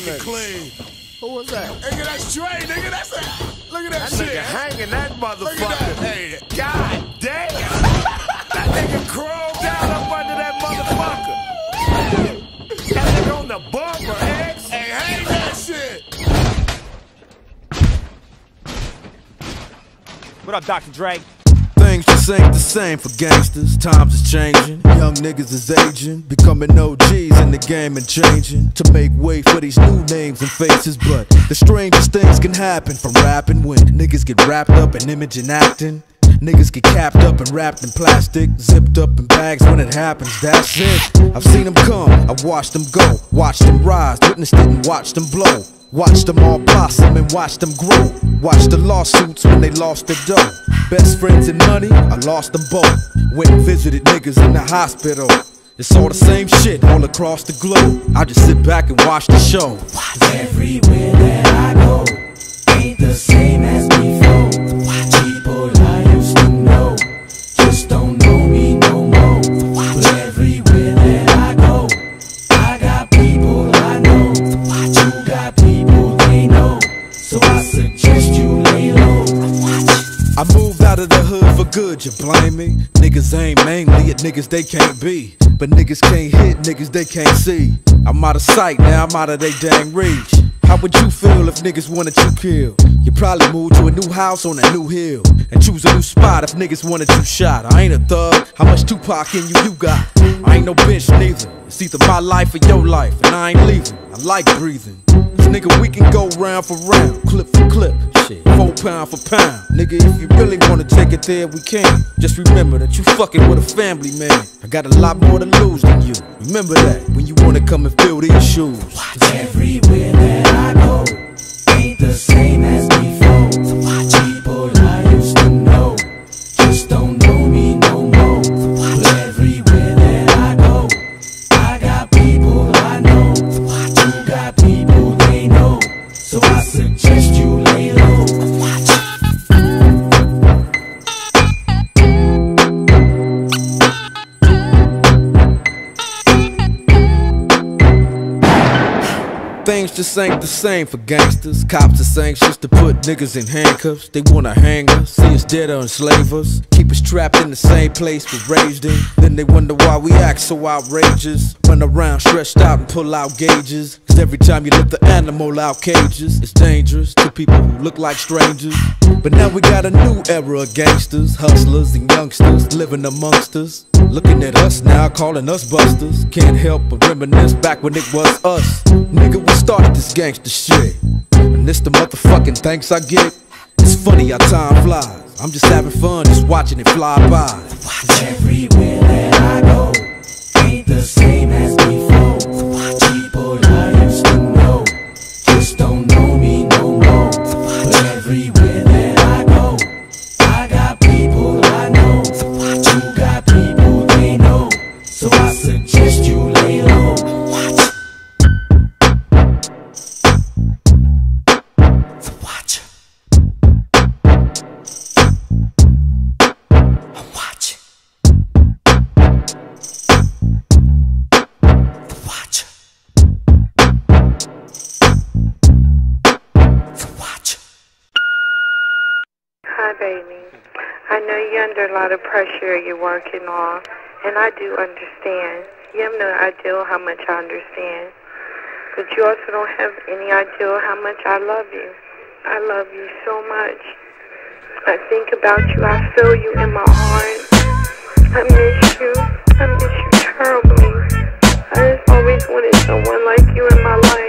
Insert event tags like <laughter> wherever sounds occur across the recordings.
motherfucker clean. Who was that? Nigga, that's Dre, nigga. That's a, look at that, That shit. nigga hanging that Look at that. motherfucker. Hey, God damn! <laughs> that nigga crawled down up under that motherfucker. That nigga on the bumper, X. hey, hang that shit. What up, Dr. Dre? Just ain't the same for gangsters. Times is changing. Young niggas is aging. Becoming OGs in the game and changing. To make way for these new names and faces. But the strangest things can happen from rapping when niggas get wrapped up in image and acting. Niggas get capped up and wrapped in plastic, zipped up in bags when it happens, that's it. I've seen them come, I've watched them go, watched them rise, witnessed it and watched them blow. Watched them all blossom and watched them grow. Watched the lawsuits when they lost their dough. Best friends and money, I lost them both. Went and visited niggas in the hospital. It's all the same shit all across the globe. I just sit back and watch the show. Everywhere that I go ain't the same as before. Out of the hood for good, you blame me? Niggas ain't mainly at niggas they can't be. But niggas can't hit niggas they can't see. I'm out of sight, now I'm out of they dang reach. How would you feel if niggas wanted you killed? You probably move to a new house on a new hill. And choose a new spot if niggas wanted you shot. I ain't a thug, how much Tupac in you you got? I ain't no bitch neither. It's either my life or your life, and I ain't leaving. I like breathing. Cause nigga, we can go round for round, clip for clip, shit, four pound for pound. Nigga, if you really wanna take it there, we can. Just remember that you fucking with a family man. I got a lot more to lose than you. Remember that when you wanna come and fill these shoes. Everywhere that I go ain't the same Just ain't the same for gangsters. Cops is anxious to put niggas in handcuffs. They wanna hang us, see us dead or enslave us. Keep us trapped in the same place we raised in. Then they wonder why we act so outrageous. Run around stretched out and pull out gauges. Cause every time you lift the animal out cages, it's dangerous to people who look like strangers. But now we got a new era of gangsters, hustlers, and youngsters living amongst us. Looking at us now, calling us busters. Can't help but reminisce back when it was us. Nigga, we started this gangster shit. And this the motherfucking thanks I get. It's funny how time flies. I'm just having fun, just watching it fly by. Everywhere that I go under a lot of pressure you're working on, and I do understand. You have no idea how much I understand. But you also don't have any idea how much I love you. I love you so much. I think about you. I feel you in my heart. I miss you. I miss you terribly. I just always wanted someone like you in my life.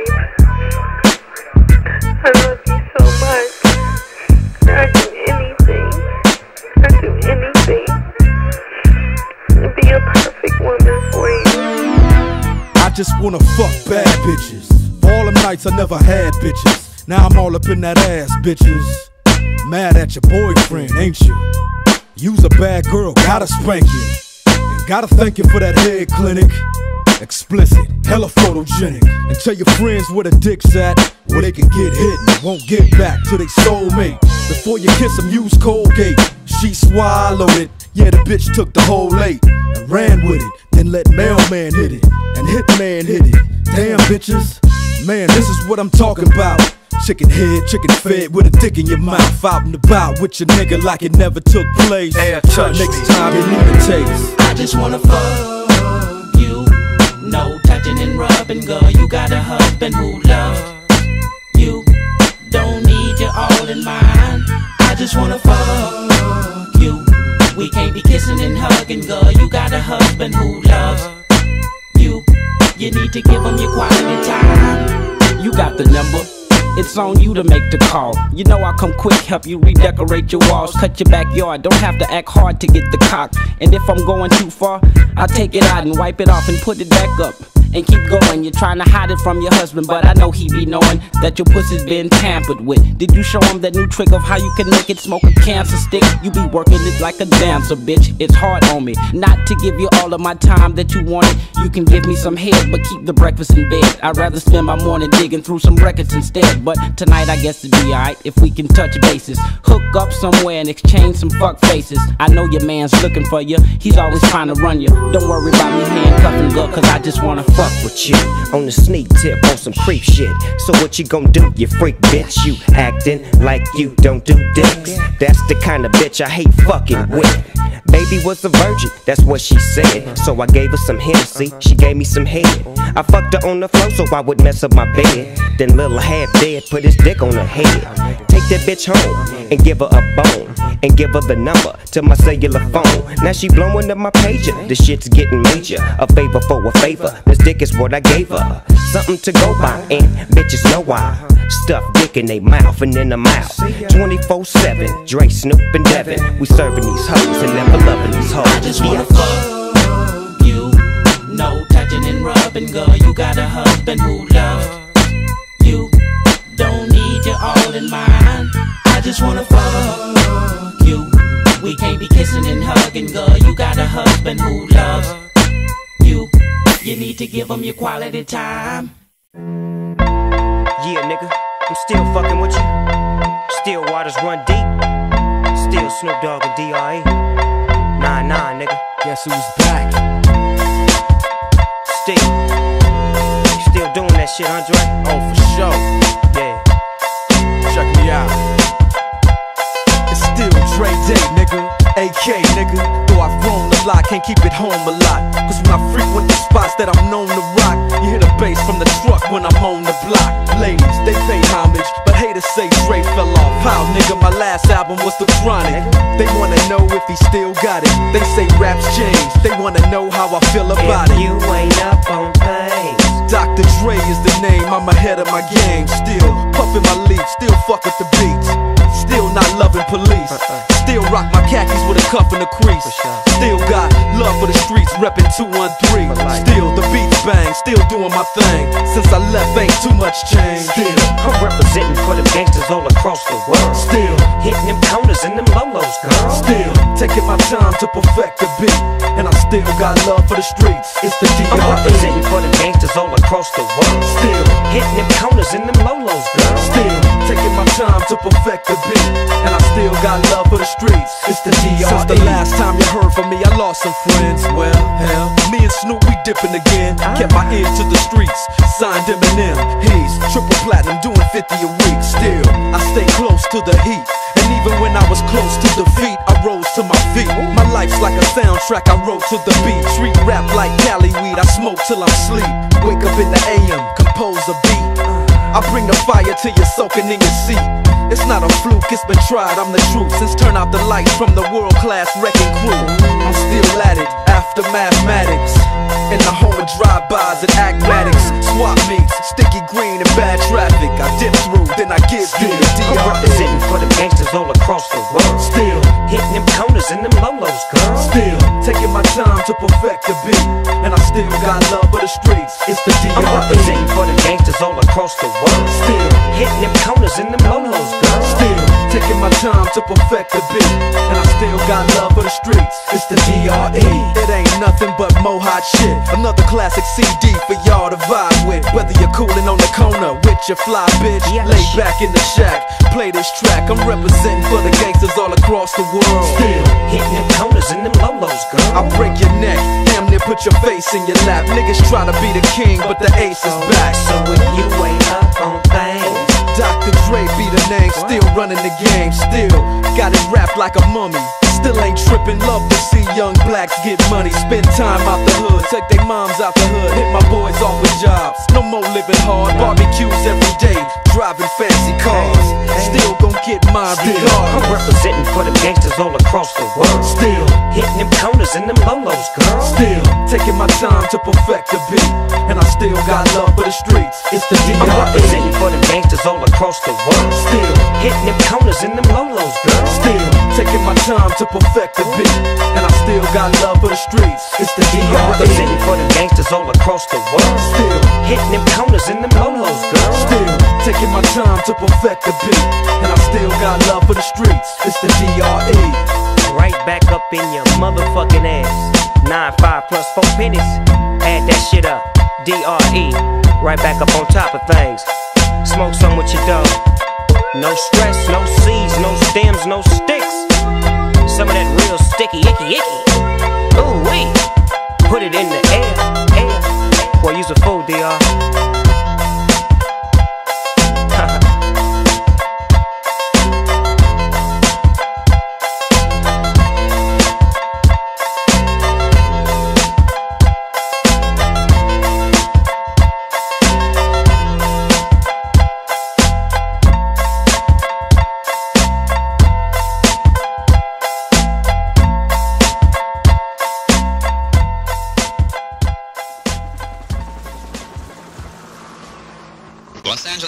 Wanna fuck bad bitches. For all them nights I never had bitches. Now I'm all up in that ass, bitches. Mad at your boyfriend, ain't you? You's a bad girl, gotta spank you. And gotta thank you for that head clinic. Explicit, hella photogenic. And tell your friends where the dick's at, where they can get hit and won't get back to their soulmate. Before you kiss them, use Colgate. She swallowed it. Yeah, the bitch took the whole eight and ran with it. then let mailman hit it, and hitman hit it. Damn bitches, man, this is what I'm talking about. Chicken head, chicken fed with a dick in your mouth. Out and about with your nigga like it never took place. Hey, touch Next me. time you need a taste. I just wanna fuck. No touching and rubbing, girl. You got a husband who loves you. Don't need you all in mine. I just wanna fuck you. We can't be kissing and hugging, girl. You got a husband who loves you. You need to give him your quality time. You got the number. It's on you to make the call. You know I'll come quick, help you redecorate your walls, cut your backyard. Don't have to act hard to get the cock. And if I'm going too far, I'll take it out and wipe it off and put it back up. And keep going. You're trying to hide it from your husband, but I know he be knowing that your pussy's been tampered with. Did you show him that new trick of how you can make it smoke a cancer stick? You be working it like a dancer, bitch. It's hard on me. Not to give you all of my time that you wanted. You can give me some head, but keep the breakfast in bed. I'd rather spend my morning digging through some records instead. But tonight I guess it'd be alright if we can touch bases. Hook up somewhere and exchange some fuck faces. I know your man's looking for you. He's always trying to run you. Don't worry about me handcuffing girl, cause I just wanna fuck with you. on the sneak tip on some creep shit. So what you gon' do, you freak bitch? You acting like you don't do dicks. That's the kind of bitch I hate fucking with. Baby was a virgin, that's what she said. So I gave her some Hennessy, she gave me some head. I fucked her on the floor so I would mess up my bed. Then little half dead put his dick on her head. Take that bitch home and give her a bone. And give her the number to my cellular phone. Now she blowing up my pager. The shit's getting major. A favor for a favor. This dick is what I gave her. Something to go by, and bitches know why. Stuff dick in they mouth and in the mouth. 24 7. Dre, Snoop, and Devin. We serving these hoes and never loving these hoes. I just wanna fuck you. No touching and rubbing, girl. You got a husband who loves you. Don't need you all in mine. I just wanna fuck you. We can't be kissing and hugging, girl. You got a husband who loves you. You need to give him your quality time. Yeah, nigga, I'm still fucking with you. Still waters run deep. Still Snoop Dogg and D.R.E. Nah, nah, nigga. Guess who's back? Still. Still doing that shit, Andre? Oh, for sure. Yeah. Check me out. It's still Dre Day, nigga. AK, nigga. Though I've grown a lot, can't keep it home a lot. Cause when I frequent the spots that I'm known to rock, you hear the bass from the truck when I'm on the block. Ladies, they pay homage, but haters say Dre fell off. How, nigga, my last album was The Chronic. They wanna know if he still got it. They say raps change, they wanna know how I feel about If it. you ain't up on things. Dr. Dre is the name, I'm ahead of my game. Still puffin' my leaf, still fuck with the beats. Still not loving police. Uh, uh. Still rock my khakis with a cuff and a crease. Still got love for the streets, reppin' 213. Still the beats bang, still doing my thing. Since I left, ain't too much change. Still, I'm representing for them gangsters all across the world. still, Hitting them corners and them lolos, girl. still taking my time to perfect the beat. And I still got love for the streets. It's the I'm D.R.E. representing for them gangsters all across the world. Still, Hitting them corners and them lolos, girl. Still taking my time to perfect the beat, and I still got love for the streets. It's the DR. Since the last time you heard from me, I lost some friends. Well, hell, me and Snoop we dipping again. Kept my ear to the streets, signed Eminem. He's triple platinum, doing 50 a week. Still, I stay close to the heat. And even when I was close to defeat, I rose to my feet. My life's like a soundtrack, I wrote to the beat. Street rap like Cali weed, I smoke till I'm sleep. Wake up in the AM, compose a beat. I bring the fire till you're soaking in your seat. It's not a fluke, it's been tried, I'm the truth. Since turn out the lights from the world class wrecking crew, I'm still at it after mathematics. In the home of drive-bys and acmatics, swap meets, sticky green and bad traffic. I dip through, then I give you the I'm representing for the gangsters all across the world. Still, Hitting them corners and them lolos, girl. still taking my time to perfect the beat, and I still got love for the streets. It's the I'm DR. representing for them gangsters all across the world. Still. Hitting them corners and them lolos. Still taking my time to perfect the beat, and I still got love for the streets. It's the DRE. It ain't nothing but mohawk shit. Another classic CD for y'all to vibe with. Whether you're cooling on the corner with your fly bitch, lay back in the shack, play this track. I'm representing for the gangsters all across the world. Still, Hitting them corners and them lolos, girl. I break your neck, damn near put your face in your lap. Niggas try to be the king, but the ace is back. So if you ain't up on things, Dr. Dre be the name, still running the game, still got it wrapped like a mummy. Still ain't tripping, love to see young blacks get money. Spend time out the hood, take their moms out the hood, hit my boys off with jobs. No more living hard, barbecues every day, driving fancy cars. Still gon' get my mine I'm representing for the gangsters all across the world. Still, them corners and them lolos, girl. still taking my time to perfect the beat, and I still got love for the streets. It's the I'm D.R.E. representing for the gangsters all across the world. Still, Hitting them corners and them lolos, girl. still taking my time to perfect the beat, and I still got love for the streets. It's the I'm D.R.E. representing for the gangsters all across the world. Still, Hitting them corners and them lolos, girl. still taking my time to perfect the beat, and I still got love for the streets. It's the D.R.E. Right back up in your motherfucking ass. Nine five plus four pennies. Add that shit up. D.R.E. Right back up on top of things. Smoke some with your dog. No stress, no seeds, no stems, no sticks. Some of that real sticky, icky, icky. Ooh wee. Put it in the air, air. Boy, use a fool, DR.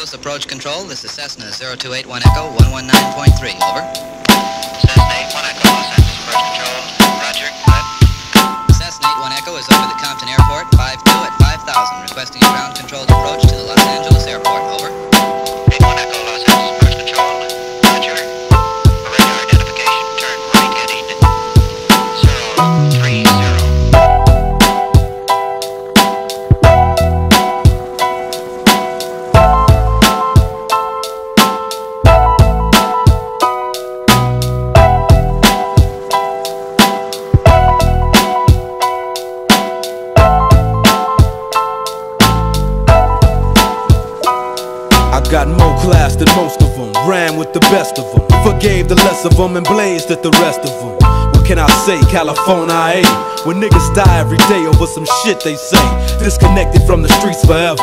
Los approach control. This is Cessna 0281 Echo 119.3. Over. Cessna 81 Echo, Angeles approach control. Roger. Cessna 81 Echo is over the Compton Airport 52 at 5000, requesting a ground controlled approach to the Los Angeles airport. Over. I got more class than most of them, ran with the best of them, forgave the less of them, and blazed at the rest of them. What can I say, California, ain't. When niggas die every day over some shit they say, disconnected from the streets forever.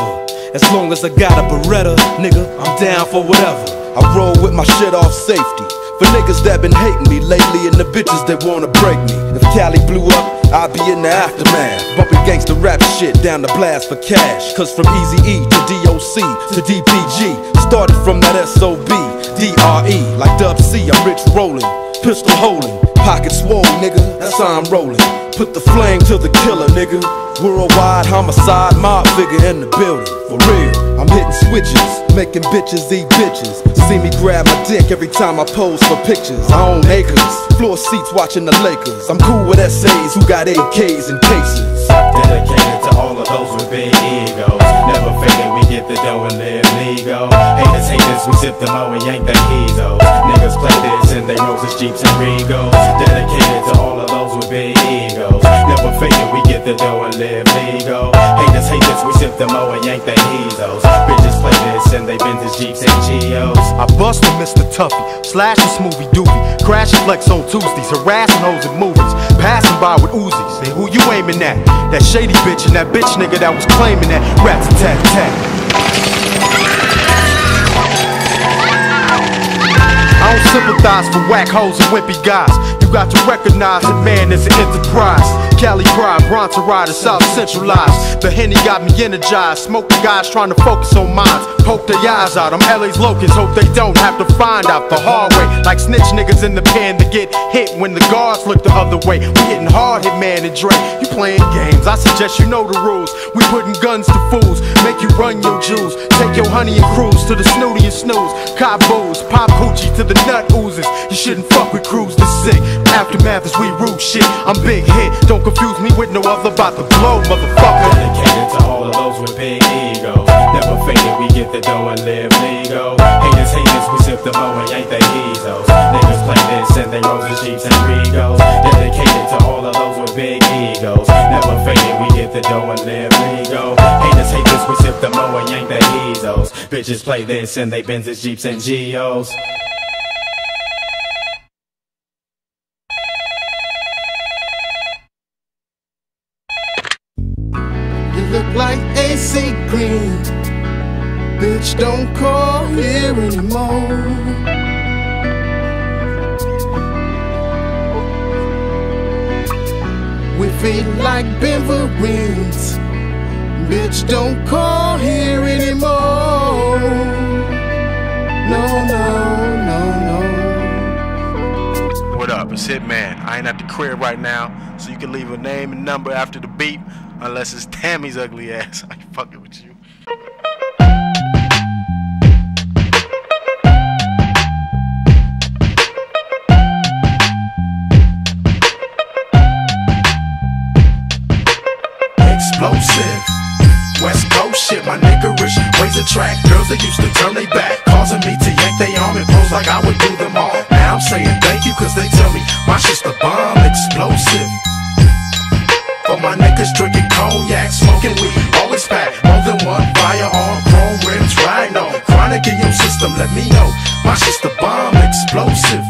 As long as I got a Beretta, nigga, I'm down for whatever. I roll with my shit off safety. For niggas that been hating me lately and the bitches that wanna break me. If Cali blew up, I'd be in the aftermath. Bumping gangsta rap shit down the blast for cash. Cause from Easy E to DOC to DPG, started from that SOB, DRE. Like Dub C, I'm rich rolling, pistol holding, pocket swole, nigga. That's how I'm rolling. Put the flame to the killer, nigga. Worldwide homicide, mob figure in the building. For real, I'm hitting switches, making bitches eat bitches. See me grab my dick every time I pose for pictures. I own acres, floor seats watching the Lakers. I'm cool with SAs who got AKs and cases. Dedicated to all of those with big egos. Never fading, we get the dough and live legal. Haters hate this, we sip the mo and yank the heezos. Niggas play this in they roses, jeeps, and regos. Dedicated to all of those with big egos. Never fading, we get the dough and live legal. Haters hate this, we sip the mo and yank the heezos. Bitches play this and they bend Benzes, jeeps, and geos. I bust with Mr. Tuffy, slash the smoothie doobie, crash and flex on Tuesdays, harassing hoes in movies, passing by with Uzis. Hey, who you aiming at? That shady bitch and that bitch nigga that was claiming that rats tat tat. I don't sympathize for whack hoes and wimpy guys. Got to recognize that man is an enterprise. Cali pride, Bronson rider, South centralized. The Henny got me energized. Smoke the guys trying to focus on minds. Poke their eyes out. I'm LA's locusts, hope they don't have to find out the hard way. Like snitch niggas in the pen to get hit when the guards look the other way. We hitting hard, hit man and Dre. You playing games, I suggest you know the rules. We putting guns to fools, make you run your jewels. Take your honey and cruise to the snooty and snooze. Cop booze, pop hoochie to the nut oozes. You shouldn't fuck with crews this sick. Aftermath is we root shit. I'm big hit, don't confuse me with no other about the blow, motherfucker. Dedicated to all of those with big egos. Never faded, we get the dough and live legal. Haters, haters, we sip the mo and yank they ezos. Niggas play this and they roses, jeeps, and regos. Dedicated to all of those with big egos. Never faded, we get the dough and live legal. Haters, haters, we sip the mo and yank they ezos. Bitches play this and they Benzes, jeeps, and geos. Like AC Green. Bitch, don't call here anymore. We feel like Beverines. Bitch, don't call here anymore. No, no, no, no. What up? It's Hittman. I ain't at the crib right now, so you can leave a name and number after the beep, unless it's Tammy's ugly ass. <laughs> I fucking with you. explosive. West Coast shit, my nigga niggerish ways attract girls that used to turn they back, causing me to yank they arm and pose like I would do them all. Now I'm saying thank you, cause they tell me my shit's the bomb, explosive. My niggas drinking cognac, smoking weed, always pack more than one firearm, chrome rims, rhino, chronic in your system, let me know. My the bomb, explosive.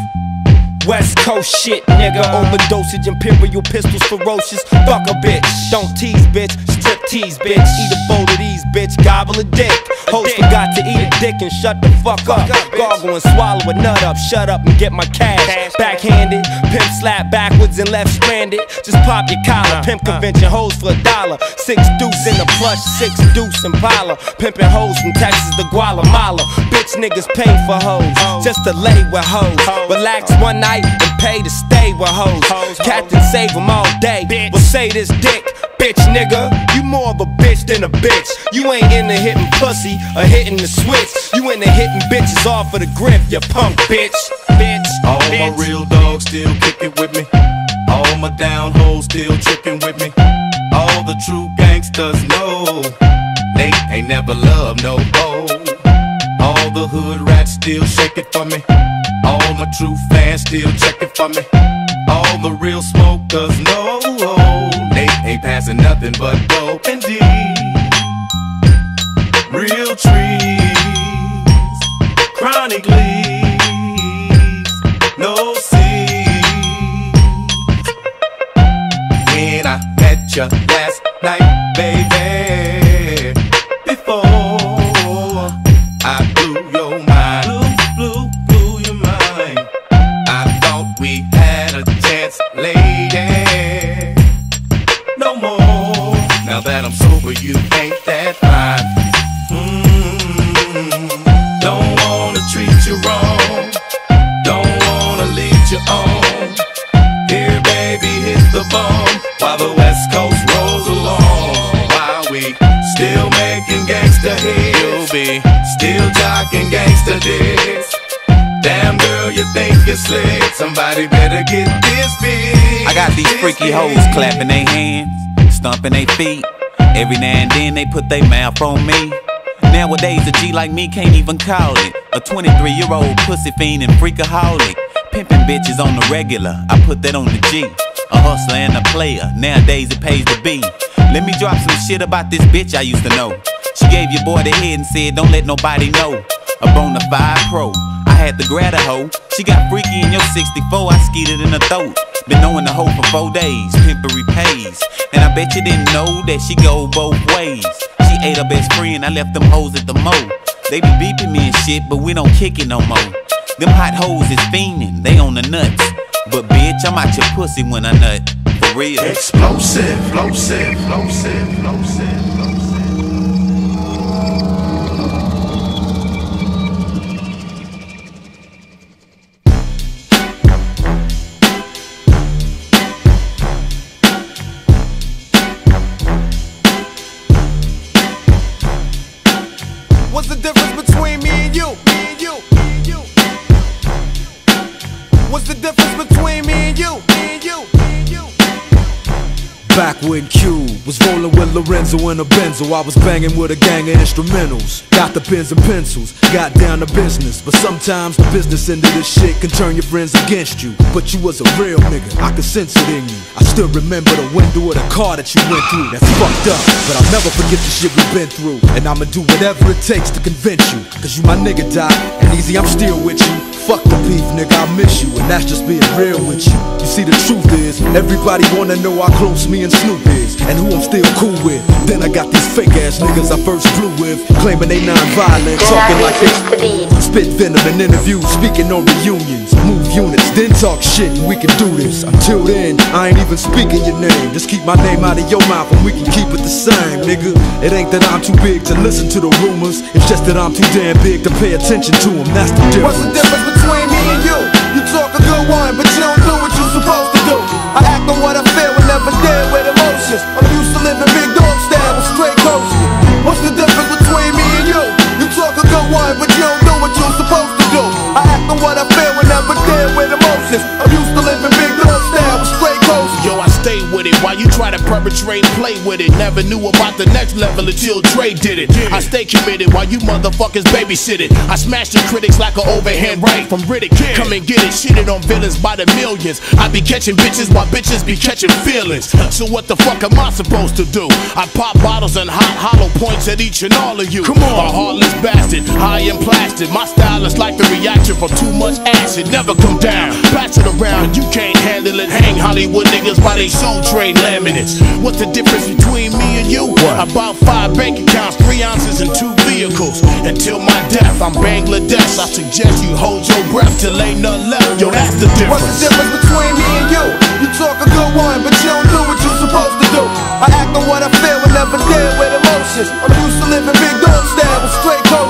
West Coast shit, nigga. Overdosage, imperial pistols, ferocious. Fuck a bitch. Don't tease, bitch. Strip tease, bitch. Eat a bowl of these, bitch. Gobble a dick. Host forgot to eat a dick and shut the fuck up. Gargle and swallow a nut up. Shut up and get my cash. Backhanded. Pimp slap backwards and left stranded. Just pop your collar. Pimp convention hoes for a dollar. Six deuce in the plush, six deuce Impala. Pimping hoes from Texas to Guatemala. Bitch niggas pay for hoes. Just to lay with hoes. Relax one night and pay to stay with hoes. Captain save them all day. Bitch. Well, say this dick, bitch nigga. You more of a bitch than a bitch. You ain't into hitting pussy or hitting the switch. You into hitting bitches off of the grip, you punk bitch. Bitch. All my real dogs still kicking with me. All my down hoes still tricking with me. All the true gangsters know they ain't never loved no hoe. The hood rats still shake it for me. All my true fans still check it for me. All the real smokers know they ain't passing nothing but dope and D. Real trees, chronic leaves, no seeds. When I met you last night, baby, before dicks. Damn girl, you think you're slick? Somebody better get this big. I got these freaky hoes clapping their hands, stomping their feet. Every now and then they put their mouth on me. Nowadays, a G like me can't even call it. A 23 year old pussy fiend and freakaholic. Pimping bitches on the regular, I put that on the G. A hustler and a player, nowadays it pays to be. Let me drop some shit about this bitch I used to know. She gave your boy the head and said, Don't let nobody know. A bona fide pro, I had to grab a hoe. She got freaky in your 64, I skeeted in her throat. Been knowing the hoe for four days, pimpery pays. And I bet you didn't know that she go both ways. She ate her best friend, I left them hoes at the mo. They be beeping me and shit, but we don't kick it no more. Them hot hoes is fiending, they on the nuts. But bitch, I'm out your pussy when I nut. For real. Explosive, explosive, explosive, explosive, in a Benzo. I was banging with a gang of instrumentals. Got the pens and pencils, got down to business. But sometimes the business end of this shit can turn your friends against you. But you was a real nigga, I could sense it in you. I still remember the window of the car that you went through. That's fucked up, but I'll never forget the shit we've been through. And I'ma do whatever it takes to convince you. Cause you my nigga, Doc. And Eazy, I'm still with you. Fuck the beef, nigga, I miss you, and that's just being real with you. You see, the truth is, everybody wanna know how close me and Snoop is, and who I'm still cool with. Then I got these fake ass niggas I first blew with, claiming they non-violent, talking like they spit venom in interviews, speaking on reunions, move units, then talk shit, and we can do this. Until then, I ain't even speaking your name. Just keep my name out of your mouth, and we can keep it the same, nigga. It ain't that I'm too big to listen to the rumors, it's just that I'm too damn big to pay attention to them. That's the difference. What's the difference between me and you? You talk a good one, but you don't do what you're supposed to do. I act on what I feel and never deal with emotions. I'm used to living emotions. I'm used to living big dog style straight. Yo, I stay with it you try to perpetrate, play with it. Never knew about the next level until Dre did it. I stay committed while you motherfuckers babysit it. I smash the critics like an overhand right from Riddick. Come and get it, shitted on villains by the millions. I be catching bitches while bitches be catching feelings. So what the fuck am I supposed to do? I pop bottles and hot hollow points at each and all of you. Come on, a heartless bastard, high and plastic. My style is like the reaction from too much acid. Never come down, pass it around. You can't handle it. Hang Hollywood niggas by they Soul Train laminates. What's the difference between me and you? What? About five bank accounts, three ounces, and two vehicles. Until my death, I'm Bangladesh. I suggest you hold your breath till ain't nothing left. Yo, that's the difference. What's the difference between me and you? You talk a good one, but you don't do what you're supposed to do. I act on what I feel and never deal with emotions. I'm used to living big dog style with straight coaches.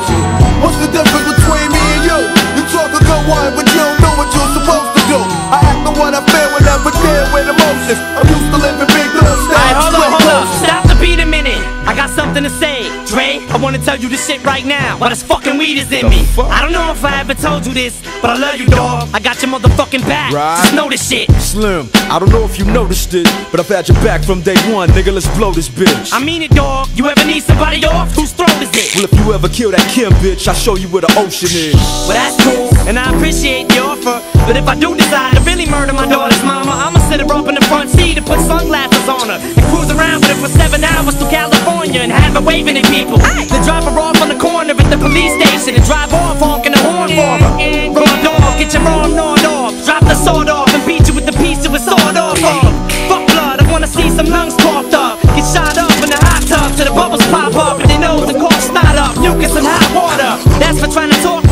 Something to say. Dre, I wanna tell you this shit right now. Why this fucking weed is in me. I don't know if I ever told you this, but I love you, dog. I got your motherfucking back. Right. Just know this shit. Slim, I don't know if you noticed it, but I've had your back from day one, nigga. Let's blow this bitch. I mean it, dog. You ever need somebody off? Whose throat is it? Well, if you ever kill that Kim bitch, I'll show you where the ocean is. Well, that's cool, and I appreciate the offer. But if I do decide to really murder my daughter's mama, I'ma sit her up in the front seat and put sunglasses on her and cruise around with her for seven hours to California and have her waving at people. Then drop her off on the corner at the police station and drive off honking the horn for her. Raw dog, get your arm gnawed off. Drop the sword off and beat you with the piece of a sword off. of. Fuck blood, I wanna see some lungs coughed up. Get shot up in the hot tub till the bubbles pop up and they nose the corpse not up. Mucus and hot water. That's for trying to talk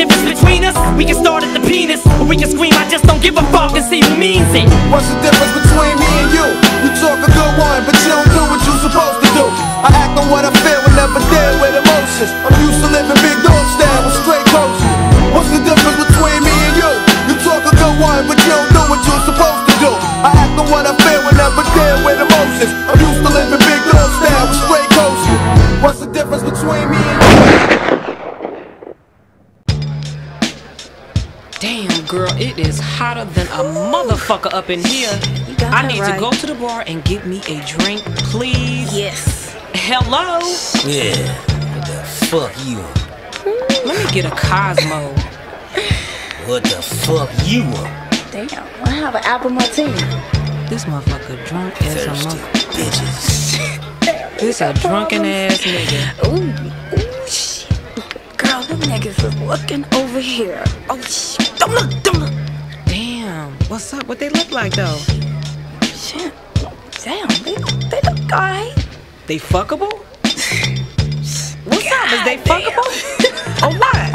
difference between us? We can start at the penis, or we can scream, I just don't give a fuck and see who means it. What's the difference between me and you? You talk a good one, but you don't do what you're supposed to do. I act on what I feel and never deal with emotions. I'm motherfucker up in here. I need right. to go to the bar and get me a drink, please. Yes. Hello? Yeah, what the fuck you? Let me get a Cosmo. What the fuck you want? Damn, I have an apple martini. This motherfucker drunk as a Thirsty mother. bitches. This a drunken ass nigga. Ooh, ooh, shit. Girl, them niggas is looking over here. Oh, shit. Don't look, don't look. Damn, what's up? What they look like though? Shit. Damn, they, they look alright. They fuckable? <laughs> What's up? Is they fuckable? <laughs> or what?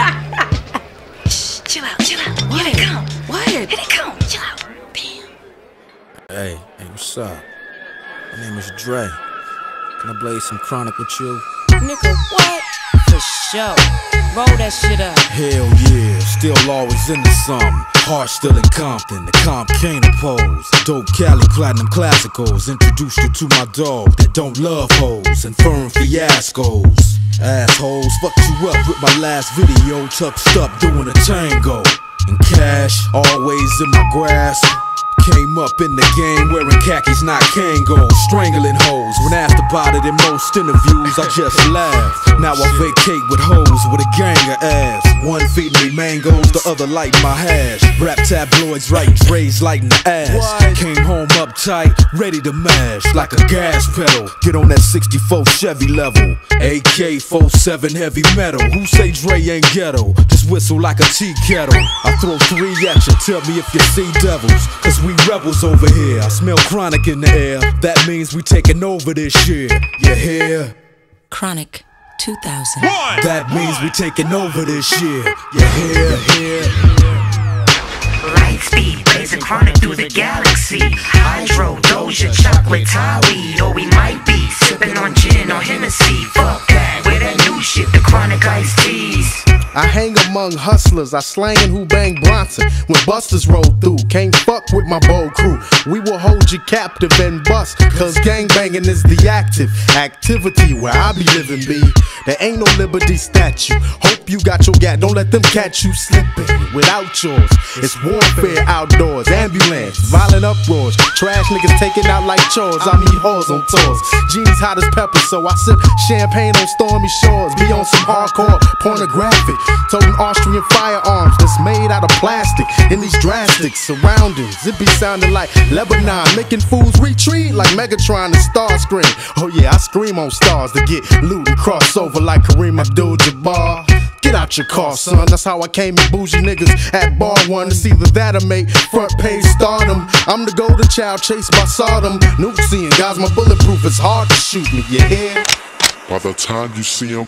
Shh, chill out, chill out. What? Here they come. What? Here they come. Chill out. Bam. Hey, hey, what's up? My name is Dre. Can I blaze some chronic with you? Nigga, what? For sure. Roll that shit up. Hell yeah, still always into something. Heart still in Compton, the comp can't oppose. Dope Cali platinum classicals. Introduced you to my dog that don't love hoes and firm fiascos. Assholes, fucked you up with my last video, tucked up doing a tango. And cash always in my grasp. Came up in the game wearing khakis, not Kangol, strangling hoes. When asked about it in most interviews, I just laugh. Now I vacate with hoes with a gang of ass. One feeding me mangoes, the other lighting my hash. Rap tabloids writing Dre's lighting the ass. Came home uptight, ready to mash like a gas pedal. Get on that 64 Chevy level. AK 47 heavy metal. Who say Dre ain't ghetto? Just whistle like a tea kettle. I throw three at you, tell me if you see devils. Cause we rebels over here. I smell chronic in the air. That means we taking over this shit. You hear? Chronic 2000. That means we taking over this shit. You hear? Hear? Light speed, blazing chronic through the galaxy. Hydro, Doja, chocolate, Thai weed, or we might be sipping on gin or Hennessy. Fuck that, that new shit, the chronic iced teas. I hang among hustlers, I slangin' who bang Bronson. When busters roll through, can't fuck with my bold crew. We will hold you captive and bust, cause gang is the active activity where I be living, B. There ain't no liberty statue. Hope you got your gat, don't let them catch you slipping without yours. It's warfare outdoors, ambulance, violent uproars. Trash niggas taking out like chores. I meet whores on tours. Jeans hot as pepper, so I sip champagne on stormy shores. Be on some hardcore pornographic. Toting Austrian firearms that's made out of plastic in these drastic surroundings. It be sounding like Lebanon, making fools retreat like Megatron and Starscream. Oh yeah, I scream on stars to get loot and cross over like Kareem Abdul-Jabbar. Get out your car, son. That's how I came in bougie niggas at bar one. It's either that or make front page stardom. I'm the golden child chased by Sodom. Nuke seeing guys, my bulletproof is hard to shoot me. You hear? By the time you see him,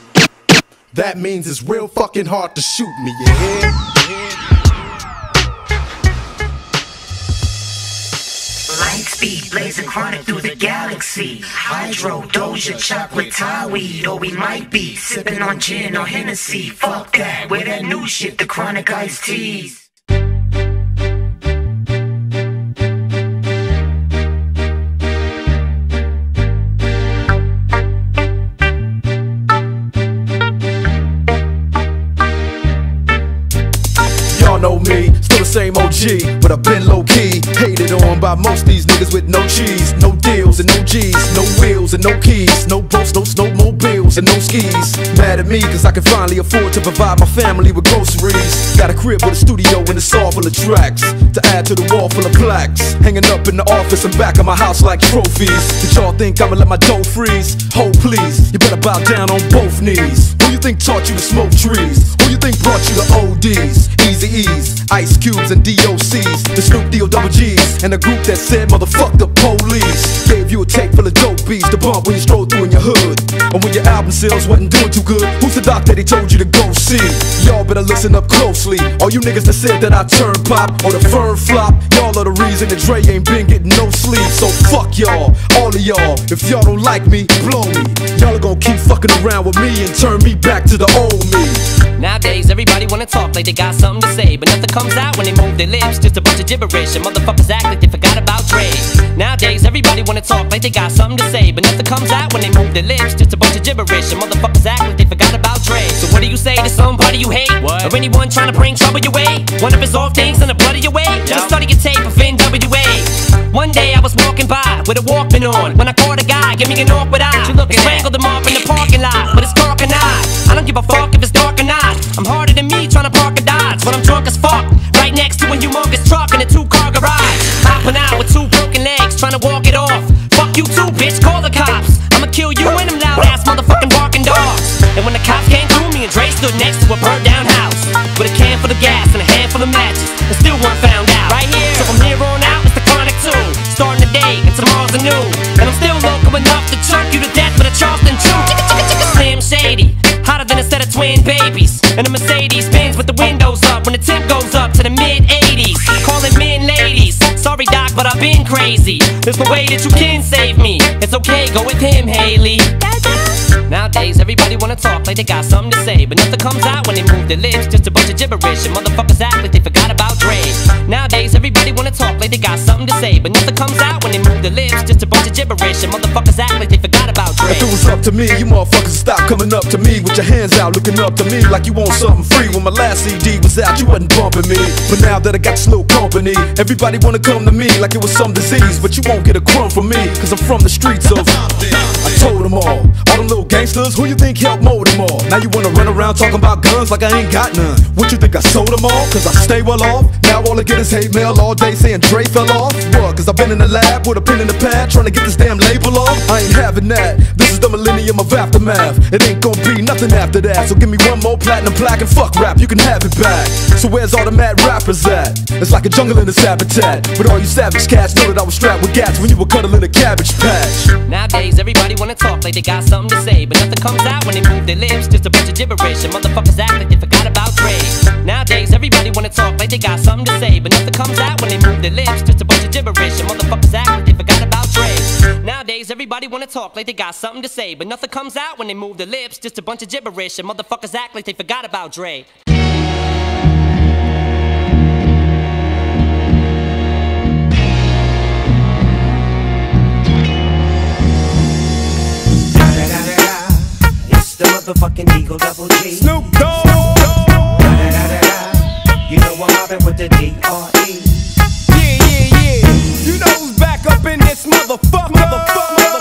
That means it's real fucking hard to shoot me. You hear? Light speed, blazing chronic through the galaxy. Hydro, Doja, chocolate, Thai weed, or we might be sipping on gin or Hennessy. Fuck that, with that new shit, the chronic iced teas. Same OG, but I've been low key. Hated on by most these niggas with no cheese, no deals and no G's, no wheels and no keys, no boats, no snowmobiles and no skis. Mad at me cause I can finally afford to provide my family with groceries. Got a crib with a studio and it's all full of tracks to add to the wall full of plaques. Hanging up in the office and back of my house like trophies. Did y'all think I'ma let my dough freeze? Hold please, you better bow down on both knees. Who you think taught you to smoke trees? Who you think brought you to ODs? Eazy-E's, Ice Cubes and DOCs, the Snoop D-O double G's, and the group that said motherfuck the police. Gave you a tape full of dope beats to bump when you stroll through in your hood. And when your album sales wasn't doing too good, who's the doc that he told you to go see? Y'all better listen up closely. All you niggas that said that I turn pop or the firm flop, y'all are the reason that Dre ain't been getting no sleep. So fuck y'all, all of y'all. If y'all don't like me, blow me. Y'all are gonna keep fucking around with me and turn me back to the old me. Nowadays, everybody wanna talk like they got something to say, but nothing comes out when they move their lips. Just a bunch of gibberish, and motherfuckers act like they forgot about Dre. Nowadays, everybody wanna talk like they got something to say, but nothing comes out when they move their lips. Just a bunch of gibberish, and motherfuckers act like they forgot about Dre. So what do you say to somebody you hate, or anyone trying to bring trouble your way? One of his off things in the blood of your way. Just study your tape of NWA. One day I was walking by with a Walkman on when I caught a guy, give me an awkward eye. You look strangled him up in the parking lot, but it's dark and I. I don't give a fuck if it's dark or not. I'm harder than me trying to park but I'm drunk as fuck. Right next to a humongous truck in a two-car garage. Hopping out with two broken legs, trying to walk it off. Fuck you too, bitch. Call the cops. I'ma kill you and them loud ass motherfucking barking dogs. And when the cops came through, me and Dre stood next to a burnt down house with a can full of gas and a handful of matches, and still weren't found babies. And a Mercedes Benz with the windows up when the temp goes up to the mid 80s. Calling men ladies. Sorry, Doc, but I've been crazy. There's no way that you can save me. It's okay, go with him, Hailie. Nowadays, everybody wanna talk like they got something to say, but nothing comes out when they move their lips. Just a bunch of gibberish, and motherfuckers act like they forgot about Dre. Nowadays, everybody wanna talk like they got something to say, but nothing comes out when they move their lips. Just a bunch of gibberish, and motherfuckers act like they forgot about Dre. To me, you motherfuckers stop coming up to me with your hands out, looking up to me like you want something free. When my last CD was out, you wasn't bumping me. But now that I got this little company, everybody wanna come to me like it was some disease. But you won't get a crumb from me, cause I'm from the streets of. I told them all, all them little gangsters, who you think helped mold them all? Now you wanna run around talking about guns like I ain't got none. What you think I sold them all? Cause I stay well off. Now all I get is hate mail all day saying Dre fell off. What? Cause I've been in the lab with a pen in the pad trying to get this damn label off. I ain't having that. This is the millennium of aftermath. It ain't gonna be nothing after that. So give me one more platinum plaque and fuck rap, you can have it back. So where's all the mad rappers at? It's like a jungle in its habitat. But all you savage cats know that I was strapped with gats when you were cuddling a cabbage patch. Nowadays, everybody wanna talk like they got something to say, but nothing comes out when they move their lips. Just a bunch of gibberish, and motherfuckers act like they forgot about Dre. Nowadays, everybody wanna talk like they got something to say, but nothing comes out when they move their lips. Just a bunch of gibberish, and motherfuckers act Nowadays, everybody wanna talk like they got something to say, but nothing comes out when they move their lips. Just a bunch of gibberish, and motherfuckers act like they forgot about Dre. It's the motherfucking Eagle Double G. Snoop Dogg. Da da da da, You know I'm mobbing with the D.R.E. Yeah, up in this motherfucker. Motherfucker, motherfucker.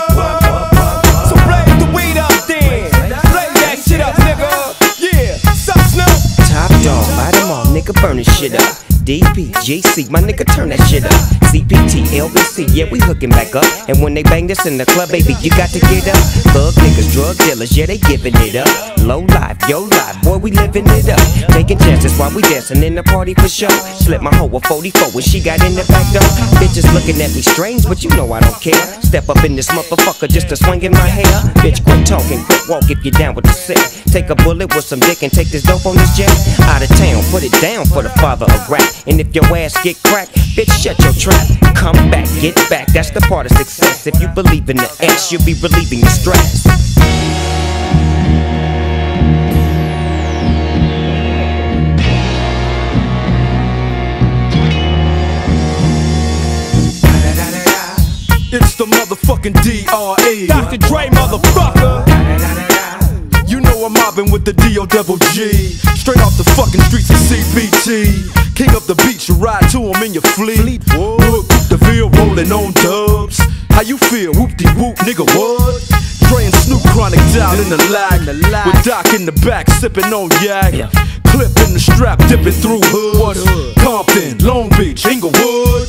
Nigga, burn this shit up. DP, GC, my nigga, turn that shit up. CPT, LBC, yeah, we hooking back up. And when they bang this in the club, baby, you got to get up. Thug niggas, drug dealers, yeah, they giving it up. Low life, yo life, boy, we living it up. Taking chances while we dancing in the party for show. Slip my hoe a 44 when she got in the back door. Bitches looking at me strange, but you know I don't care. Step up in this motherfucker just to swing in my hair. Bitch, quit talking, quit walk if you down with the sick. Take a bullet with some dick and take this dope on this jet. Out of town, put it down for the father of rap. And if your ass get cracked, bitch, shut your trap. Come back, get back, that's the part of success. If you believe in the ass, you'll be relieving the stress. It's the motherfucking D.R.E. Dr. Dre, motherfucker. I'm mobbing with the D.O. double G. Straight off the fucking streets of CBT. King up the beach, you ride to him in your fleet. Look, the field rolling on dubs. How you feel? Whoop de whoop, nigga, what? Dre and Snoop chronic down in the lag. With Doc in the back, sipping on yak. Clip in the strap, dipping through hood. Compton, Long Beach, Inglewood.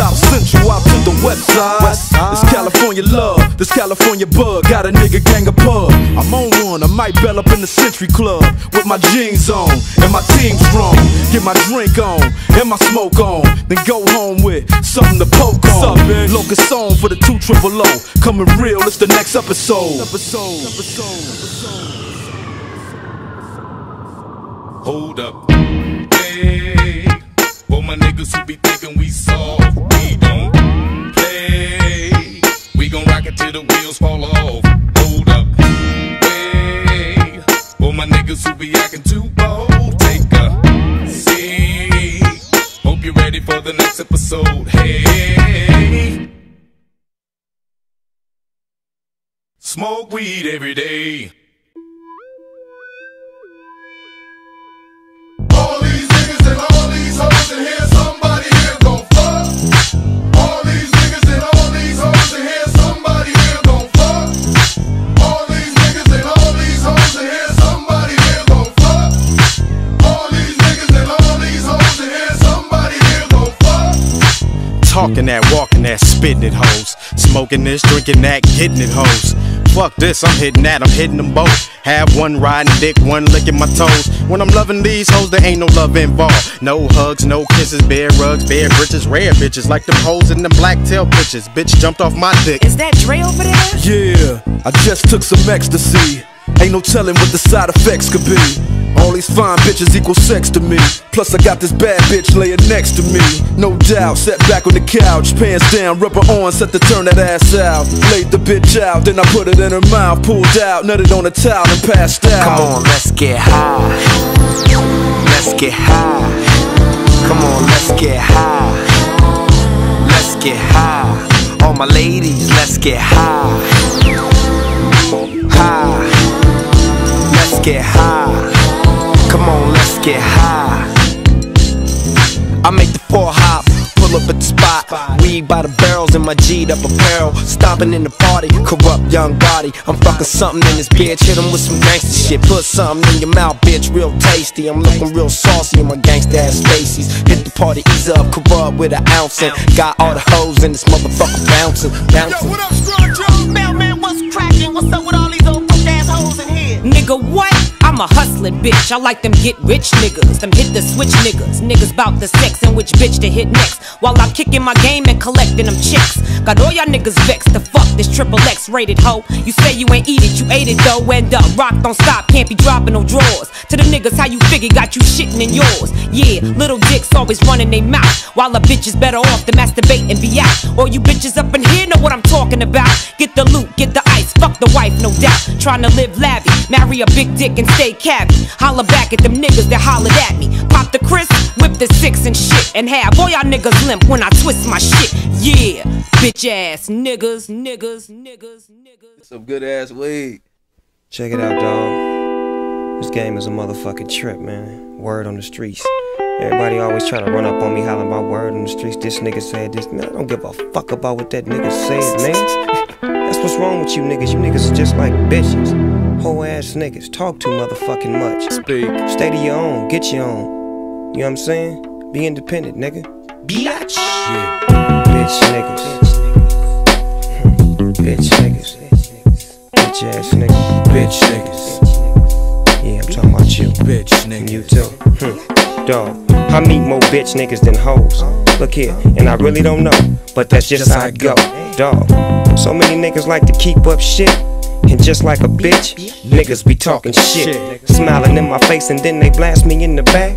South Central out to the west side. It's California love, this California bug. Got a nigga gang of pub. I'm on one, I might bell up in the Century Club with my jeans on and my team strong. Get my drink on and my smoke on, then go home with something to poke on. Locust on for the two triple O. Coming real, it's the next episode. Episode. Hold up. Hey, for my niggas who be thinking we soft, we don't play. We gon' rock it till the wheels fall off. Hold up. Hey, for my niggas who be acting too bold, take a seat. Hope you're ready for the next episode. Hey. Smoke weed every day. Talking that, walking that, spitting it, hoes. Smoking this, drinking that, getting it, hoes. Fuck this, I'm hitting that, I'm hitting them both. Have one riding dick, one licking my toes. When I'm loving these hoes, there ain't no love involved. No hugs, no kisses, bare rugs, bare britches, rare bitches. Like them hoes in them black tail bitches. Bitch jumped off my dick. Is that Dre over there? Yeah, I just took some ecstasy. Ain't no telling what the side effects could be. All these fine bitches equal sex to me. Plus, I got this bad bitch laying next to me. No doubt, sat back on the couch, pants down, rubber on, set to turn that ass out. Laid the bitch out, then I put it in her mouth, pulled out, nutted on a towel, and passed out. Come on, let's get high. Let's get high. Come on, let's get high. Let's get high. All my ladies, let's get high. High. Get high. Come on, let's get high. I make the four hop, pull up at the spot. Weed by the barrels in my G'd up apparel. Stopping in the party, corrupt young body. I'm fucking something in this bitch. Hit 'em with some gangster shit. Put something in your mouth, bitch, real tasty. I'm looking real saucy in my gangsta ass faces. Hit the party, ease up, corrupt with an ounce. And got all the hoes in this motherfucker bouncing, bouncing. Yo, what up, Scrunch? Mailman, what's cracking? What's up with all these old fuck ass hoes in here? Nigga, what? I'm a hustling bitch. I like them get rich niggas, them hit the switch niggas. Niggas bout the sex and which bitch to hit next. While I'm kicking my game and collecting them chicks. Got all y'all niggas vexed to fuck this triple X rated hoe. You say you ain't eat it, you ate it though. End up, rock don't stop, can't be dropping no drawers. To the niggas, how you figure got you shitting in yours. Yeah, little dicks always running they mouth. While a bitch is better off to masturbate and be out. All you bitches up in here know what I'm talking about. Get the loot, get the ice, fuck the wife, no doubt. Trying to live lavish, marry a big dick and stay cabby. Holla back at them niggas that hollered at me. Pop the Chris, whip the six and shit. And have all y'all niggas limp when I twist my shit. Yeah, bitch ass niggas, niggas, niggas, niggas. Some good ass weed. Check it out, dog. This game is a motherfucking trip, man. Word on the streets. Everybody always try to run up on me hollering about word on the streets. This nigga said this. Man, I don't give a fuck about what that nigga said, man. <laughs> That's what's wrong with you niggas. You niggas are just like bitches. Whole ass niggas. Talk too motherfucking much. Speak. Stay to your own. Get your own. You know what I'm saying? Be independent, nigga. Biatch. Yeah. Bitch niggas. Bitch niggas. Bitch ass niggas. Bitch niggas. Yeah, I'm talking about you. Bitch niggas. You too. Hmm. Dog, I meet more bitch niggas than hoes. Look here, and I really don't know, but that's just how I go. Dog, so many niggas like to keep up shit. And just like a bitch, niggas be talking shit. Smiling in my face and then they blast me in the back.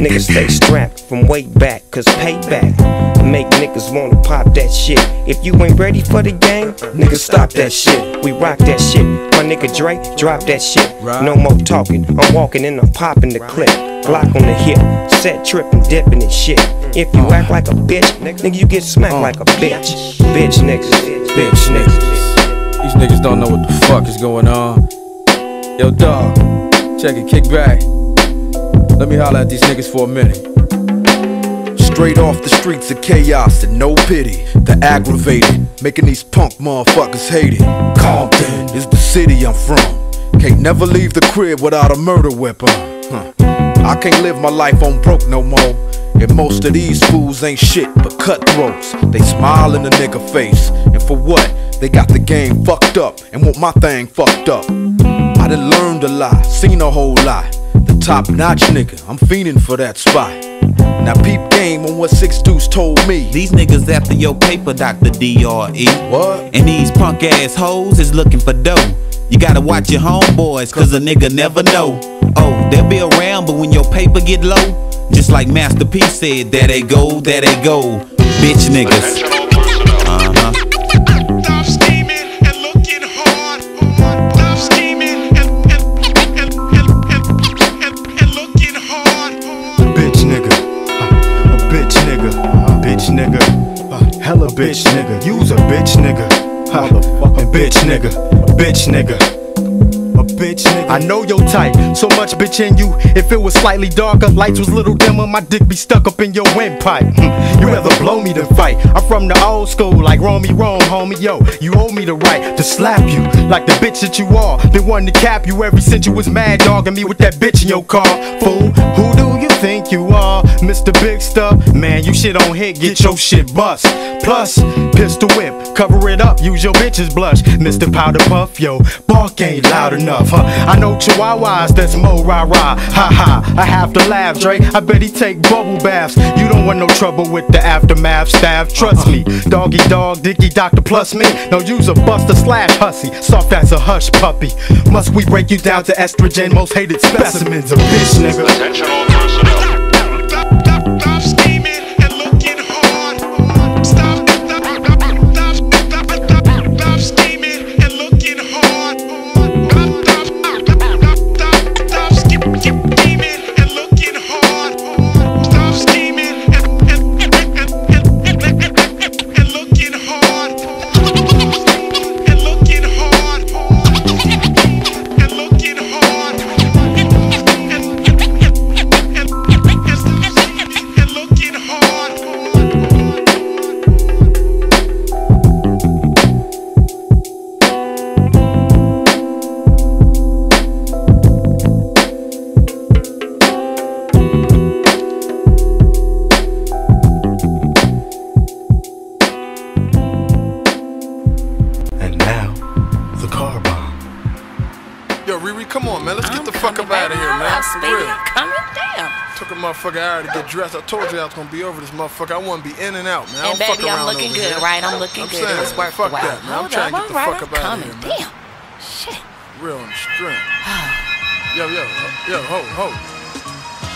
Niggas stay strapped from way back, cause payback make niggas wanna pop that shit. If you ain't ready for the game, niggas stop that shit. We rock that shit. My nigga Drake, drop that shit. No more talking, I'm walking and I'm popping the clip. Glock on the hip, set tripping, dipping and shit. If you act like a bitch, nigga, you get smacked like a bitch. Bitch niggas, bitch niggas. These niggas don't know what the fuck is going on. Yo, dog, check it, kick back. Let me holler at these niggas for a minute. Straight off the streets of chaos and no pity. The aggravated, making these punk motherfuckers hate it. Compton is the city I'm from. Can't never leave the crib without a murder weapon. Huh. I can't live my life on broke no more. And most of these fools ain't shit but cutthroats. They smile in the nigga face. And for what? They got the game fucked up and want my thing fucked up. I done learned a lot, seen a whole lot. The top notch nigga, I'm fiending for that spot. Now peep game on what Six Deuce told me. These niggas after your paper, Dr. D.R.E. What? And these punk ass hoes is looking for dough. You gotta watch your homeboys, cause a nigga never know. Oh, they'll be around, but when your paper get low, just like Master P said, there they go, there they go. Bitch niggas. Uh-huh. bitch bitch nigga. You's a bitch nigga. Uh, a bitch nigga. Bitch nigga. Bitch. I know your type, so much bitch in you. If it was slightly darker, lights was little dimmer, my dick be stuck up in your windpipe. Hmm. You rather blow me than fight. I'm from the old school, like roll me wrong, homie. Yo, you owe me the right to slap you like the bitch that you are. Been wanting to cap you ever since you was mad dogging me with that bitch in your car. Fool, who do you think you are? Mr. Big Stuff? Man, you shit on hit, get your shit bust. Plus, pistol whip, cover it up, use your bitch's blush. Mr. Powder Puff, yo, bark ain't loud enough, I know chihuahuas that's mo rah rah, ha ha. I have to laugh, Dre. I bet he take bubble baths. You don't don't want no trouble with the aftermath staff. Trust me, doggy dog, dicky doctor plus me. No use a buster slash hussy, soft as a hush puppy. Must we break you down to estrogen? Most hated specimens of bitch nigga. Attention all personnel. Dressed. I told you I was gonna be over this motherfucker. I want to be in and out, man. And baby, I'm looking good, here. right? I'm looking I'm good. Saying, It was worth fuck the while. that, man. I'm Hold trying up, to get the alright, fuck I'm up out of here, man. Damn. Shit. Real the strength. yo, yo, yo, ho, ho.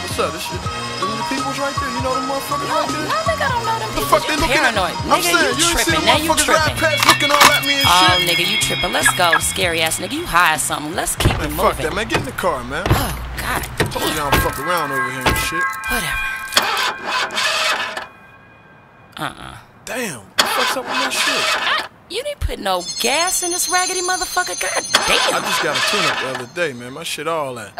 What's up? This shit. Them the people's right there. You know them motherfuckers right there? No, nigga, I don't know them The people. fuck they You looking at? paranoid. I'm Nigga, saying, you you tripping. Now you tripping. past looking all at me and Oh, shit. nigga, you tripping. Let's go, scary ass nigga. You high or something. Let's keep it Man, fuck that, man. Get in the car, man. Oh, God. Told you I don't fuck around over here and shit. Whatever. Uh-uh. Damn. What the fuck's up with my shit? Ah, you didn't put no gas in this raggedy motherfucker. God damn. I just got a tune-up the other day, man. My shit all that.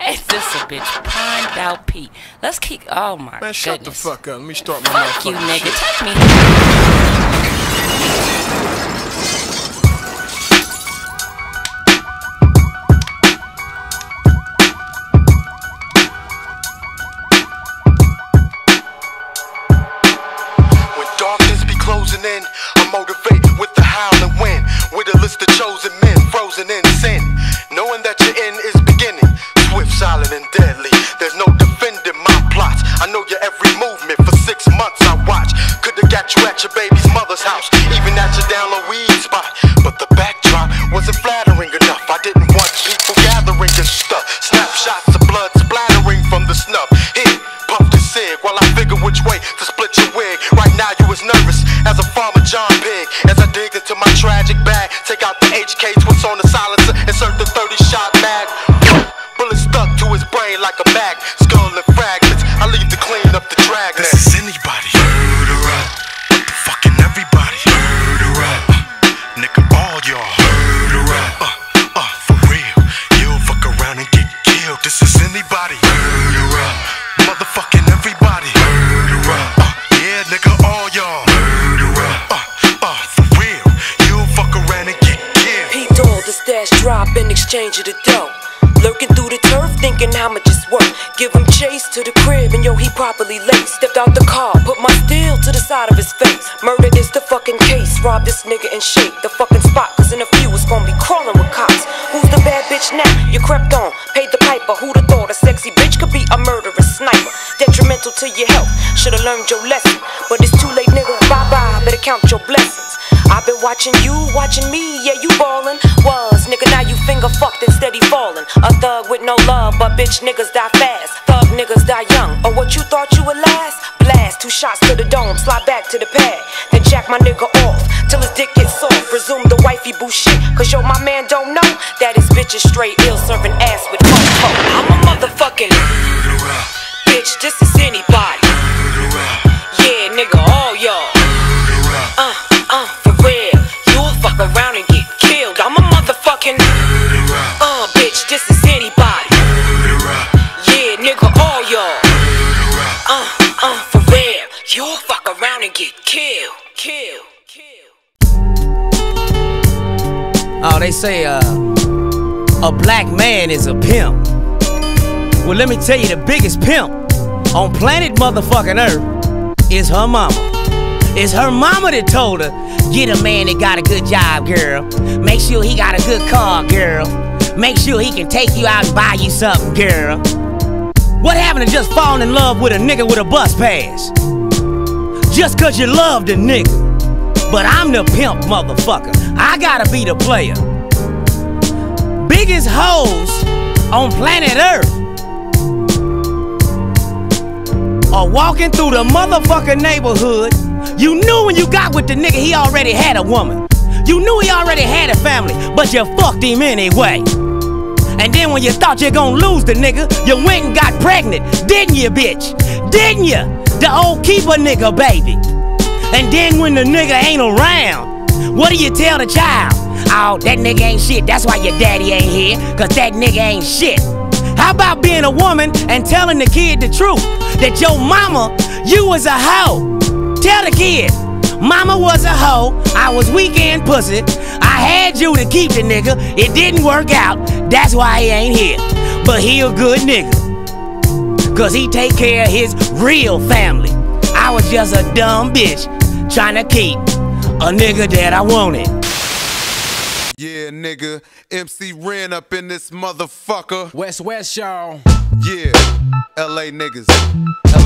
Ain't this a bitch primed out Pete? Let's keep. Oh my Man, shut the fuck up. Let me start my Fuck you, nigga. shit. Take me. Exchange of the dough. Lurking through the turf, thinking how much it's worth. Give him chase to the crib, and yo, he properly laced. Stepped out the car, put my steel to the side of his face. Murder is the fucking case. Rob this nigga and shake the fucking spot, cause in a few it's gonna be crawling with cops. Who's the bad bitch now? You crept on, paid the piper. Who'da thought a sexy bitch could be a murderous sniper? Detrimental to your health, should've learned your lesson. But it's too late, nigga. Bye bye, better count your blessings. I've been watching you, watching me, yeah, you ballin'. Was, nigga, now you finger fucked and steady fallin'. A thug with no love, but bitch niggas die fast. Thug niggas die young. Or what you thought you would last? Blast, two shots to the dome, slide back to the pad. Then jack my nigga off till his dick gets soft. Resume the wifey boo shit, cause yo, my man don't know that his bitch is straight ill, serving ass with funk. I'm a motherfucking bitch, this is anybody. Yeah, nigga, all they say uh, a black man is a pimp. Well, let me tell you, the biggest pimp on planet motherfucking Earth is her mama. It's her mama that told her, get a man that got a good job, girl. Make sure he got a good car, girl. Make sure he can take you out and buy you something, girl. What happened to just falling in love with a nigga with a bus pass? Just cause you love the nigga. But I'm the pimp, motherfucker. I gotta be the player. Biggest hoes on planet Earth are walking through the motherfucking neighborhood. You knew when you got with the nigga he already had a woman. You knew he already had a family, but you fucked him anyway. And then when you thought you're gonna lose the nigga, you went and got pregnant, didn't you, bitch? Didn't you? The old keeper nigga, baby. And then when the nigga ain't around, what do you tell the child? Oh, that nigga ain't shit. That's why your daddy ain't here, cause that nigga ain't shit. How about being a woman and telling the kid the truth? That your mama, you was a hoe. Tell the kid, mama was a hoe, I was weekend pussy. I had you to keep the nigga, it didn't work out, that's why he ain't here. But he a good nigga. Cause he take care of his real family. I was just a dumb bitch trying to keep a nigga that I wanted. Yeah, nigga. MC Ren up in this motherfucker. West West, y'all. Yeah. LA niggas.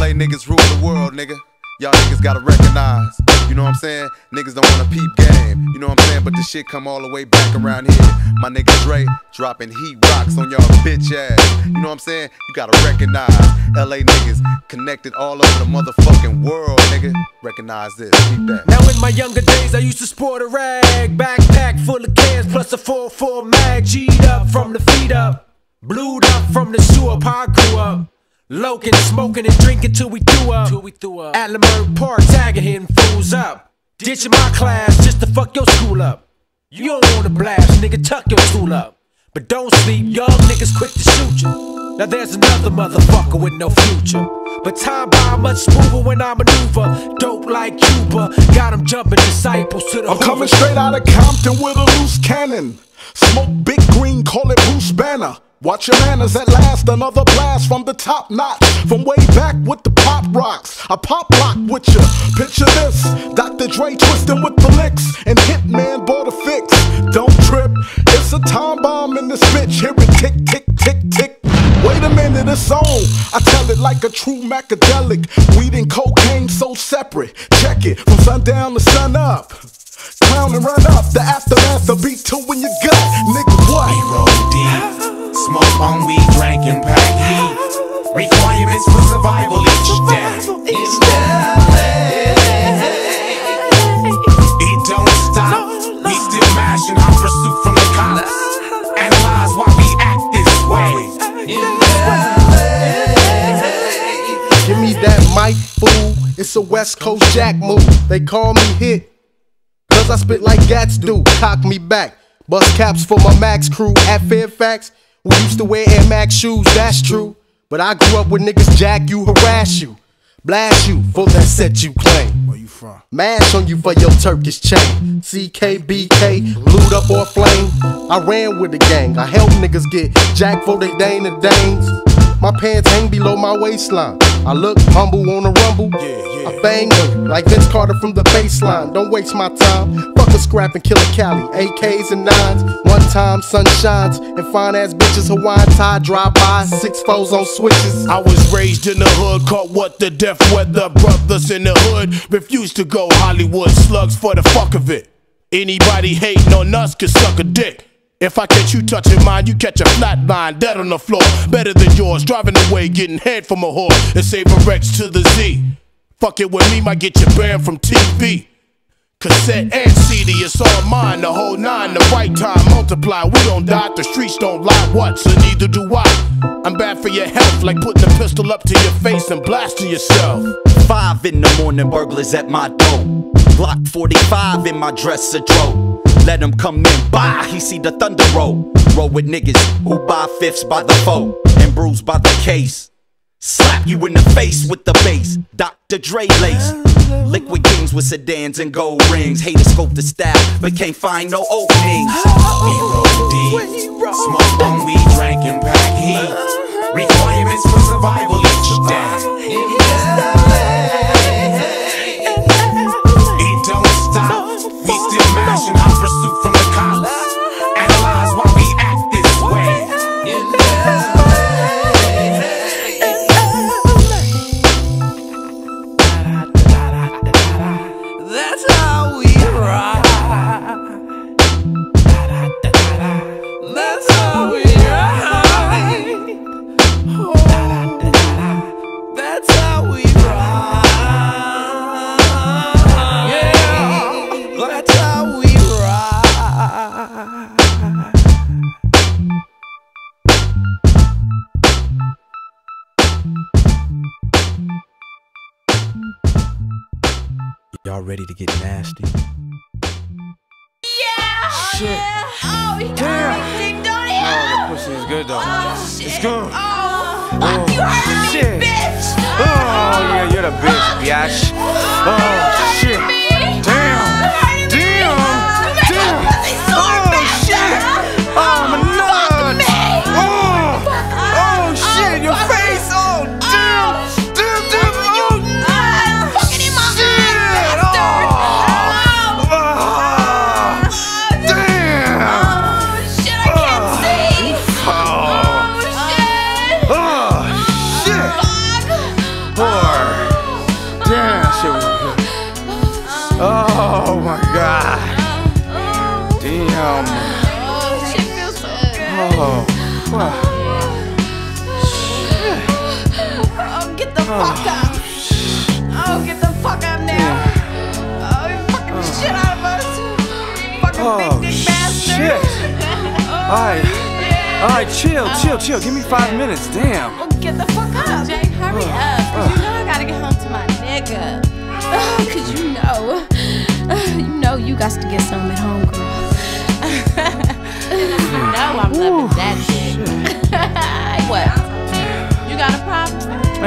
LA niggas rule the world, nigga. Y'all niggas gotta recognize. You know what I'm saying? Niggas don't wanna peep game. You know what I'm saying? But this shit come all the way back around here. My nigga Dre dropping heat rocks on y'all bitch ass. You know what I'm saying? You gotta recognize. LA niggas connected all over the motherfucking world, nigga. Recognize this. That. Now in my younger days, I used to sport a rag, backpack full of cans plus a 4-4 mag, G'd up from the feet up, blued up from the sewer, I grew up. Loking, smoking, and drinking till we threw up. Till we threw up. At Leimert Park, tagging hitting fools up. Ditching my class just to fuck your school up. You don't wanna blast, nigga, tuck your tool up. But don't sleep, young niggas quick to shoot you. Now there's another motherfucker with no future. But time by much smoother when I maneuver. Dope like Cuba, got 'em jumping disciples to the I'm coming straight out of Compton with a loose cannon. Smoke big green, call it Bruce Banner. Watch your manners at last, another blast from the top notch. From way back with the pop rocks. I pop lock with ya. Picture this Dr. Dre twisting with the licks. And Hitman bought a fix. Don't trip, it's a time bomb in this bitch. Hear it tick, tick, tick, tick. Wait a minute, it's on. I tell it like a true macadelic. Weed and cocaine so separate. Check it from sundown to sun up. Clown and run up. The aftermath, the beat two in your gut. Nigga, what? We roll deep, smoke on weed, drank and pack heat. Requirements for survival each day. It don't stop. We still mashing our pursuit from the cops. Analyze why we act this way. Give me that mic, fool. It's a West Coast Jack move. They call me hit. I spit like gats do. Cock me back. Bust caps for my Max crew at Fairfax. We used to wear Air Max shoes, that's true. But I grew up with niggas jack you, harass you. Blast you for that set you claim. Where you from? Mash on you for your Turkish chain. CKBK, glued up or flame. I ran with the gang. I helped niggas get jack for they Dane and Danes. My pants hang below my waistline. I look humble on a rumble. I bang like Vince Carter from the baseline. Don't waste my time. Fuck a scrap and kill a Cali. AKs and nines. One time sun shines and fine ass bitches Hawaiian tie drive by. Six foes on switches. I was raised in the hood, caught what the death weather. Brothers in the hood refused to go Hollywood slugs for the fuck of it. Anybody hating on us can suck a dick. If I catch you touching mine, you catch a flat line dead on the floor. Better than yours, driving away, getting head from a whore, and save a Rex to the Z. Fuck it with me, might get you banned from TV. Cassette and CD, it's all mine. The whole nine, the right time, multiply. We don't die, the streets don't lie. What? So neither do I. I'm bad for your health, like putting a pistol up to your face and blasting yourself. Five in the morning, burglars at my door. Glock 45 in my dresser drawer. Let him come in, bye, he see the thunder roll. Roll with niggas who buy fifths by the foe and bruised by the case. Slap you in the face with the bass. Dr. Dre lace. Liquid kings with sedans and gold rings. Haters scope the style, but can't find no openings. We roll deep, smoke on weed, drank and pack heat. Requirements for survival each day. Ready to get nasty?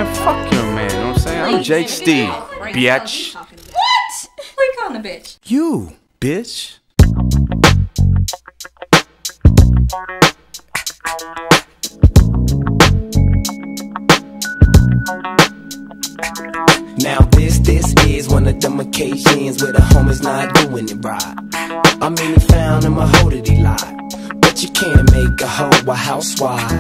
Man, fuck you, man. You know what I'm saying? I'm Jake Steve, biatch. What? Who you calling a bitch? You, bitch. Now this, this is one of them occasions where the homie's not doing it right. I mean, he found him a hoe that he lied. But you can't make a hoe a housewife.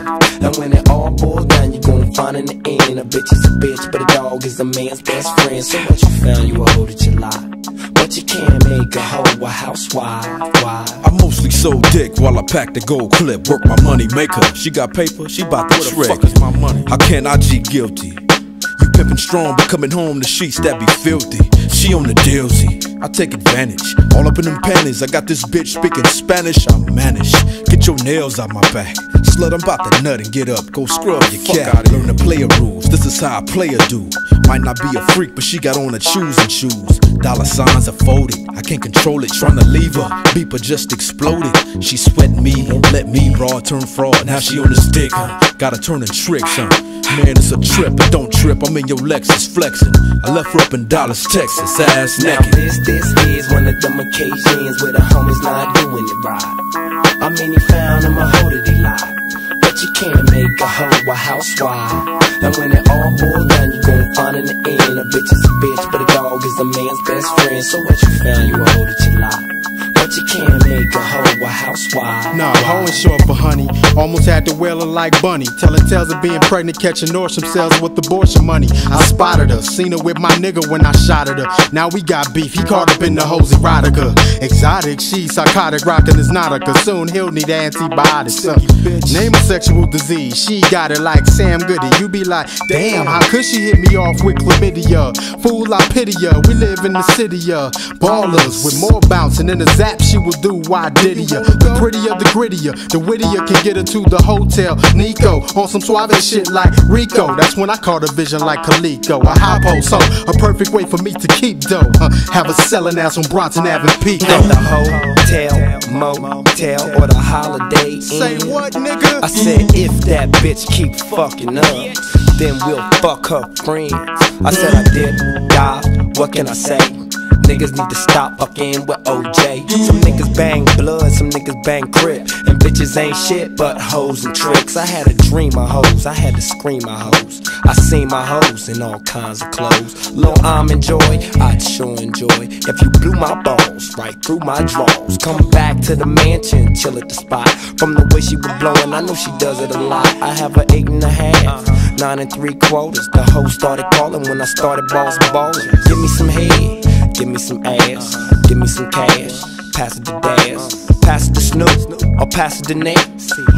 And when it all boils down, you're gonna find in the end a bitch is a bitch, but a dog is a man's best friend. So what you found, you a hoe that you lie. But you can't make a hoe a housewife. Why? I mostly sold dick while I packed the gold clip. Work my money maker. She got paper, she bout to Where the trick. fuck is my money? How can I G guilty? You pimpin' strong, but coming home the sheets that be filthy. She on the dealsy, I take advantage. All up in them panties, I got this bitch speaking Spanish. I manage. Get your nails out my back. Slut, I'm about to nut and get up. Go scrub your cat. Learn the player rules. This is how a player do. Might not be a freak, but she got on her shoes and shoes. Dollar signs are folded. I can't control it. Trying to leave her. Beeper just exploded. She sweating me, let me raw turn fraud. Now she on this stick. huh? Gotta turn in tricks, huh? Man, it's a trip, but don't trip. I'm in your Lexus flexing. I left her up in Dallas, Texas, ass naked. This, is one of them occasions where the homie's not doing it right. I mean, he found him a hoe that he. But you can't make a hoe a housewife. And when it all boils down, you gon' find in the end a bitch is a bitch, but a dog is a man's best friend. So what you found, you a hoe that you. But you can't make a hoe a housewife. Nah, hoe ain't short for honey. Almost had to whale her like bunny. Telling tales of being pregnant, catching Nordstrom sales with abortion money. I spotted her, seen her with my nigga when I shot at her. Now we got beef, he caught up in the hose erotica. Exotic, she psychotic, rocking his nautica. Soon he'll need antibiotics. Uh, name a sexual disease, she got it like Sam Goody. You be like, damn, how could she hit me off with chlamydia? Fool, I pity ya. We live in the city, ya. Ballers with more bouncing than a zap, she will do. Why did ya? The prettier, the grittier, the wittier can get her to the hotel. Nico on some suave shit like Rico. That's when I caught a vision like Kaliko. A hypo, so a perfect way for me to keep dough. Have a selling ass on Bronson Avenue Pico. At the hotel, motel, or the holiday Inn. Say what, nigga? I said if that bitch keep fucking up, then we'll fuck her friends. I said I did die. what can I say? Niggas need to stop fucking with OJ. Some niggas bang blood, some niggas bang crip. And bitches ain't shit but hoes and tricks. I had a dream of hoes, I had to scream my hoes. I seen my hoes in all kinds of clothes. Lil' I'm enjoy, I'd sure enjoy. If you blew my balls right through my drawers. Come back to the mansion, chill at the spot. From the way she was blowing, I know she does it a lot. I have a eight and a half, nine and three quarters. The hoe started calling when I started balls and balling. Give me some head. Give me some ass, give me some cash, pass it to Daz, pass it to Snoop, or pass it to Nate.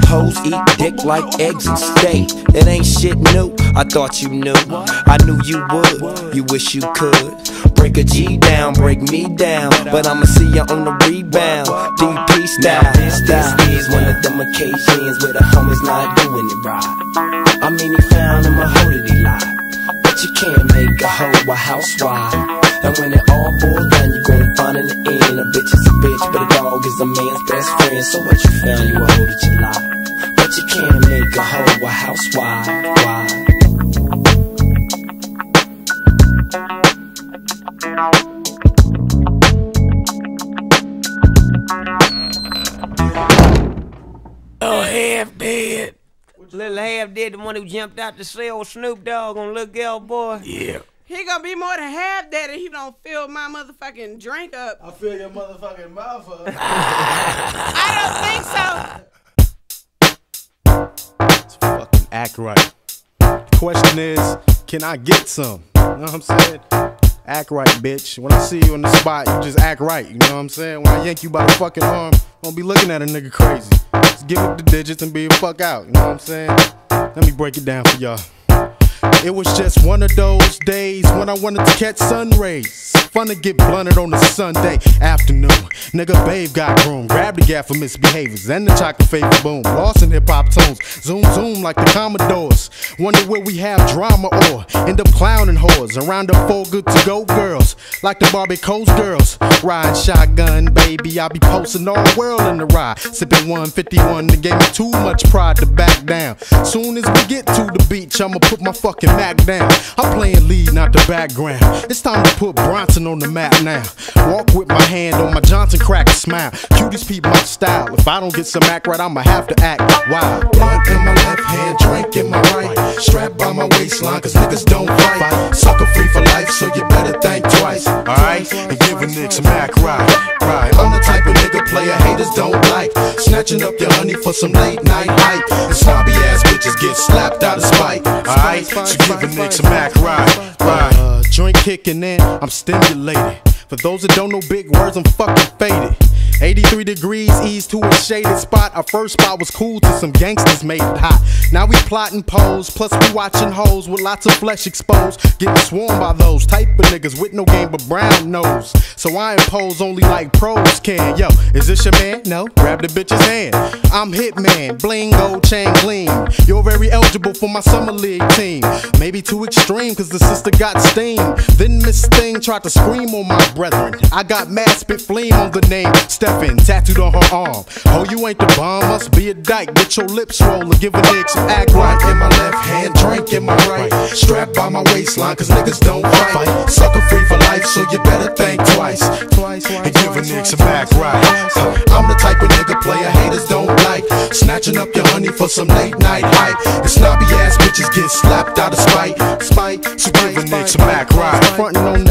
Hoes eat dick like eggs and steak. It ain't shit new. I thought you knew. I knew you would. You wish you could. Break a G down, break me down. But I'ma see you on the rebound. DP style. Now this, this is one of them occasions where the homies not doing it right. I mean, he found him a hoe that he lied. But you can't make a hoe a housewife. And when it all boils down, you're gonna find in the end a bitch is a bitch, but a dog is a man's best friend. So what you found, you a hoe that you lie. But you can't make a hoe a housewife. Why? Oh, half dead. Little half dead, the one who jumped out to sell Snoop Dogg on Little Girl Boy. Yeah. He gonna be more than half dead if he don't fill my motherfucking drink up. I fill your motherfucking mouth up. <laughs> I don't think so. Fucking act right. Question is, can I get some? You know what I'm saying? Act right, bitch. When I see you in the spot, you just act right. You know what I'm saying? When I yank you by the fucking arm, don't be looking at a nigga crazy. Just give it the digits and be the fuck out. You know what I'm saying? Let me break it down for y'all. It was just one of those days when I wanted to catch sun rays. Fun to get blunted on a Sunday afternoon. Nigga, babe got groom. Grab the gap for misbehaviors and the chocolate favor boom. Lost in hip hop tones. Zoom, zoom like the Commodores. Wonder where we have drama or end up clowning whores. Around the four good to go girls. Like the Barbie Coast girls. Riding shotgun, baby. I be posting all the world in the ride. Sipping 151 that gave me too much pride to back down. Soon as we get to the beach, I'ma put my fucking Mac down. I'm playing lead, not the background. It's time to put Bronson on the map now. Walk with my hand on my Johnson crack and smile. Cuties peep my style. If I don't get some act right, I'ma have to act wild. Blunt in my left hand, drink in my right. Strapped by my waistline, cause niggas don't fight. Sucker free for life, so you better think twice. Alright? And give a nigga some act right. Right. I'm the type of nigga player haters don't like. Snatching up your honey for some late night hype. And snobby ass bitches get slapped out of spite. Alright? So give a nigga some act right. Right. Uh, joint kicking in, I'm stimulated. For those that don't know big words, I'm fucking faded. 83 degrees east to a shaded spot. Our first spot was cool till some gangsters made it hot. Now we plotting pose, plus we watching hoes with lots of flesh exposed. Getting swarmed by those type of niggas with no game but brown nose. So I impose only like pros can. Yo, is this your man? No, grab the bitch's hand. I'm Hitman, bling gold chain gleam. You're very eligible for my summer league team. Maybe too extreme, cause the sister got steam. Then Miss Thing tried to scream on my brethren. I got mad spit fleam on the name. Tattooed on her arm. Oh, you ain't the bomb, must be a dyke. Get your lips rolling, give a nigga some act right. In my left hand, drink in my right. Strapped by my waistline, cause niggas don't fight. Sucker free for life, so you better think twice. Twice, and give a nigga some act right. Huh, I'm the type of nigga player haters don't like. Snatching up your honey for some late night hype. The snobby ass bitches get slapped out of spite. Spite, so give a nigga some act right. Frontin' on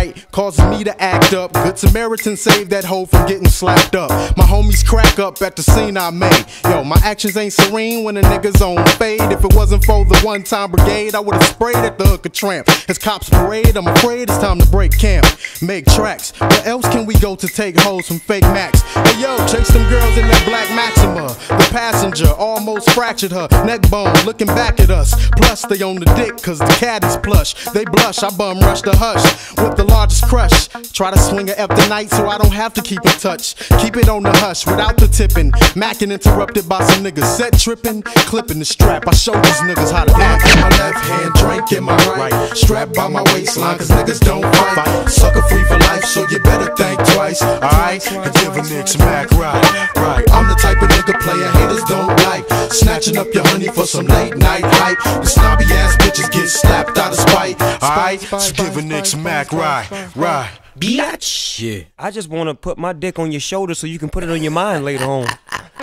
right, causes me to act up. Good Samaritan saved that hoe from getting slapped up. My homies crack up at the scene I made. Yo, my actions ain't serene when a nigga's on fade. If it wasn't for the one time brigade, I would've sprayed at the hooker tramp. As cops parade, I'm afraid it's time to break camp. Make tracks. Where else can we go to take hoes from fake Max? Hey yo, chase them girls in that black Maxima. The passenger almost fractured her neck bone, looking back at us. Plus, they on the dick, cause the cat is plush. They blush, I bum rush the hush with the largest crush. Try to swing her after night so I don't have to keep in touch. Keep it on the hush without the tipping. Mackin' interrupted by some niggas set tripping. Clipping the strap, I show these niggas how to act. In my left hand, drink in my right. Strap by my waistline, cause niggas don't fight. Sucker free for life, so you better think twice. Alright, and give a nigga some act right. Right, I'm the type of nigga player haters don't like. Snatching up your honey for some late night hype. The snobby ass bitches get slapped out of spite. Alright, so give a nigga some act right. Right. Biatch. Yeah. I just want to put my dick on your shoulder so you can put it on your mind later on. <laughs>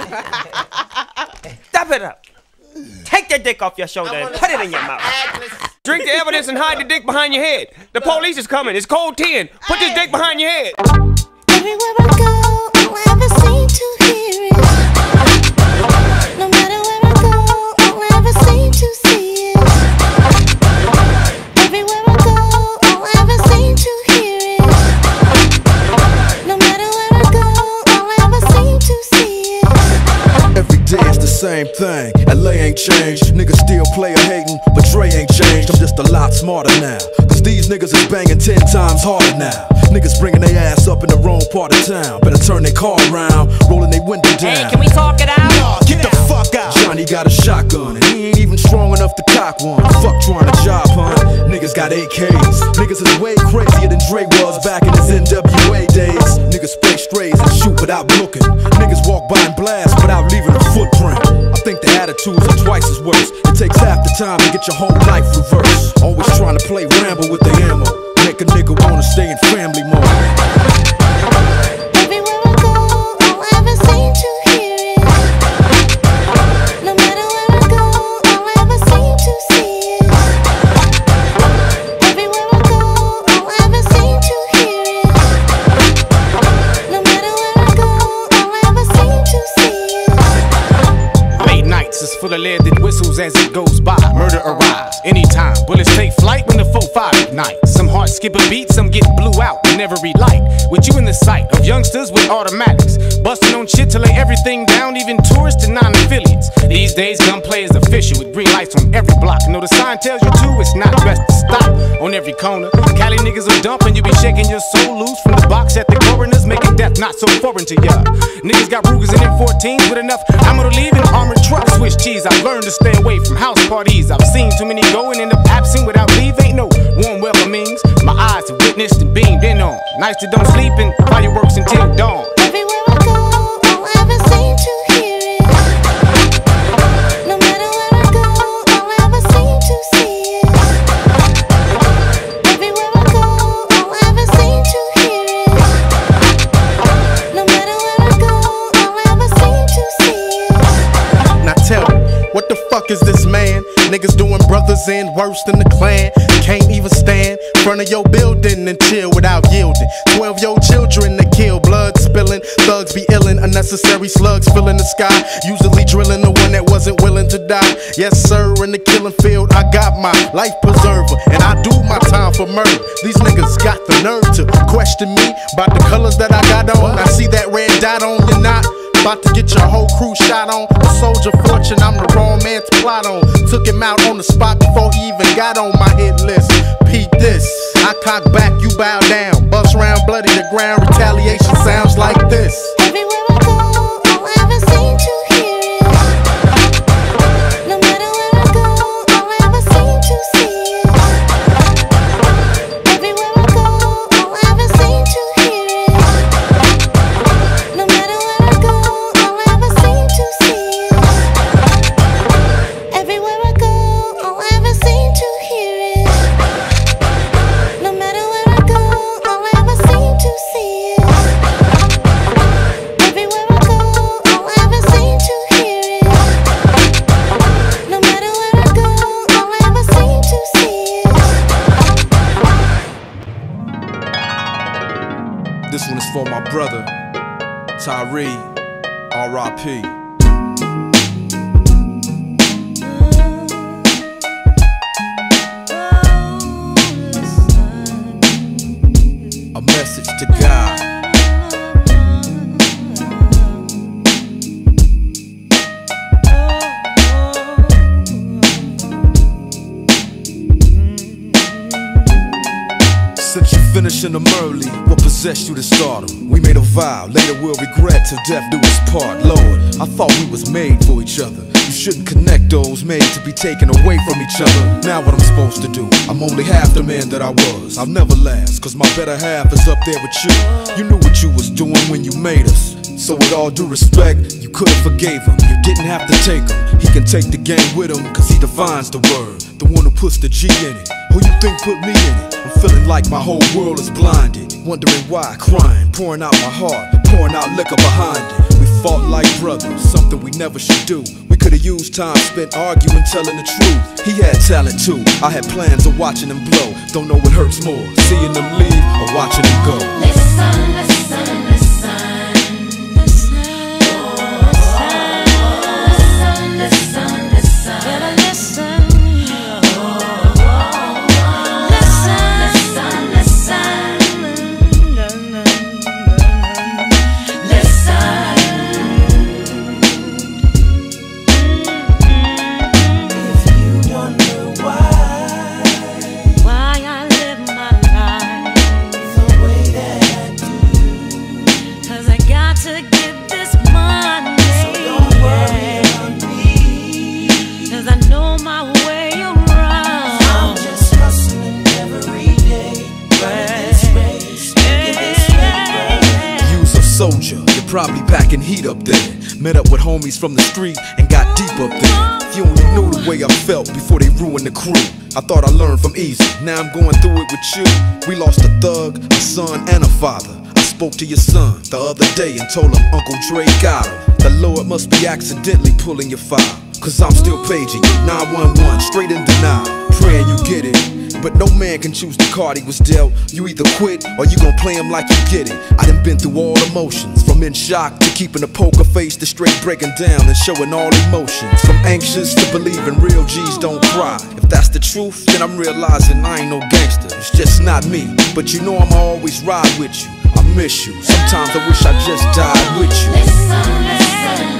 Stop it up. Take that dick off your shoulder and put it in your mouth. Drink the evidence and hide the dick behind your head. The police is coming. It's cold 10. Put this dick behind your head. Everywhere I go, I'll ever seem to same thing. LA ain't changed. Niggas still play a hating, but Dre ain't changed. I'm just a lot smarter now. Cause these niggas is banging ten times harder now. Niggas bringing their ass up in the wrong part of town. Better turn their car around, rolling their window down. Hey, can we talk it out? Nah, get the fuck out. Johnny got a shotgun, and he ain't even strong enough to cock one. Fuck trying to job hunt. Niggas got AKs. Niggas is way crazier than Dre was back in his NWA days. Niggas spray strays and shoot without looking. Niggas walk by and blast without leaving a footprint. I think the attitudes are twice as worse. It takes half the time to get your whole life reversed. Always trying to play Rambo with the ammo. Make a nigga wanna stay in family mode. Full of lead that whistles as it goes by. Murder arrives anytime. Bullets take flight when the 4-5 ignite. Some skip a beat, some get blew out in every light. With you in the sight of youngsters with automatics. Busting on shit to lay everything down, even tourists and non affiliates. These days, gunplay is official with green lights on every block. Know the sign tells you to, it's not best to stop on every corner. Cali niggas will dump and you be shaking your soul loose from the box at the coroners, making death not so foreign to ya. Niggas got Rugers and M14s with enough ammo to leave in armored trucks. Swiss cheese, I've learned to stay away from house parties. I've seen too many go and end up absent without leave. Ain't no warm welcomings. My eyes have witnessed and beamed in on. Nights that don't sleep and fireworks until dawn. Everywhere I go, all I ever seem to hear is. No matter where I go, all I ever seem to see is. Everywhere I go, all I ever seem to hear is. No matter where I go, all I ever seem to see is. Now tell me, what the fuck is this man? Niggas doing brothers in worse than the clan. Can't even stand in front of your building and chill without yielding. Twelve year old children that kill, blood spilling. Thugs be illin', unnecessary slugs filling the sky. Usually drilling the one that wasn't willing to die. Yes, sir, in the killing field, I got my life preserver. And I do my time for murder. These niggas got the nerve to question me about the colors that I got on. I see that red dot on your knot. About to get your whole crew shot on. A soldier fortune, I'm the wrong man to plot on. Took him out on the spot before he even got on my hit list. Pete this. I cock back, you bow down. Bust round, bloody the ground. Retaliation sounds like this. Brother, Tyree, R.I.P. A message to God. Since you finishing them early, what possessed you to stardom? We made a vow, later we'll regret till death do us part. Lord, I thought we was made for each other. You shouldn't connect those made to be taken away from each other. Now what I'm supposed to do? I'm only half the man that I was. I'll never last, cause my better half is up there with you. You knew what you was doing when you made us. So with all due respect, you could've forgave him. You didn't have to take him. He can take the game with him, cause he defines the word. The one who puts the G in it. Who you think put me in it? I'm feeling like my whole world is blinded. Wondering why, crying, pouring out my heart, pouring out liquor behind it. We fought like brothers, something we never should do. We could've used time spent arguing, telling the truth. He had talent too. I had plans of watching him blow. Don't know what hurts more, seeing him leave or watching him go. Listen, listen. Heat up there. Met up with homies from the street and got deep up there. If you only knew the way I felt before they ruined the crew. I thought I learned from Eazy, now I'm going through it with you. We lost a thug, a son, and a father. I spoke to your son the other day and told him Uncle Dre got him. The Lord must be accidentally pulling your file. Cause I'm still paging you, 911, straight in denial. Praying you get it. But no man can choose the card he was dealt. You either quit or you gon' play him like you get it. I done been through all emotions, from in shock to keeping a poker face to straight breaking down and showing all emotions. From anxious to believing real G's don't cry. If that's the truth, then I'm realizing I ain't no gangster. It's just not me. But you know I'ma always ride with you. I miss you. Sometimes I wish I just died with you. Why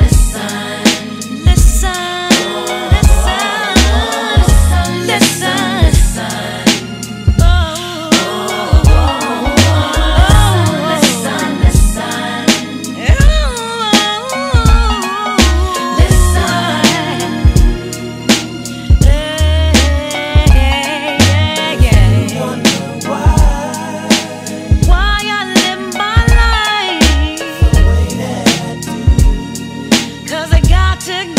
to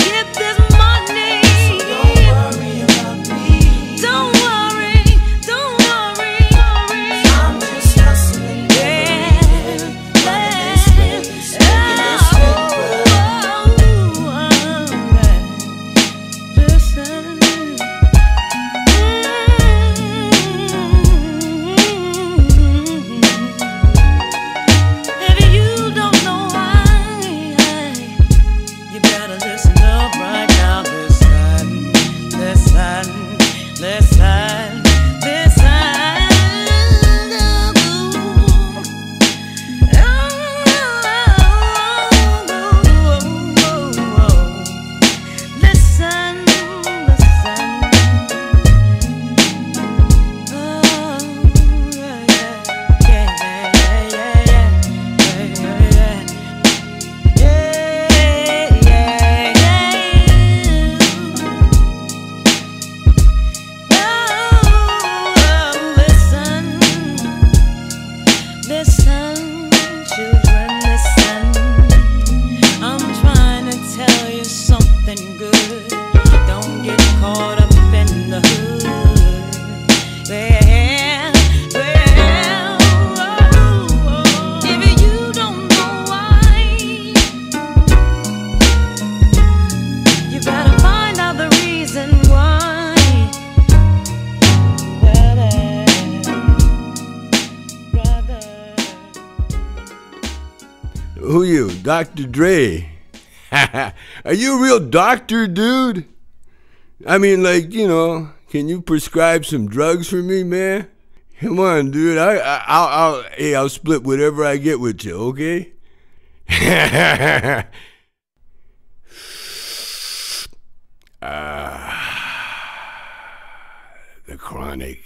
doctor, dude? I mean, like, you know, can you prescribe some drugs for me, man? Come on, dude. I, I I'll, I'll, hey, I'll split whatever I get with you, okay? <laughs> ah, the chronic.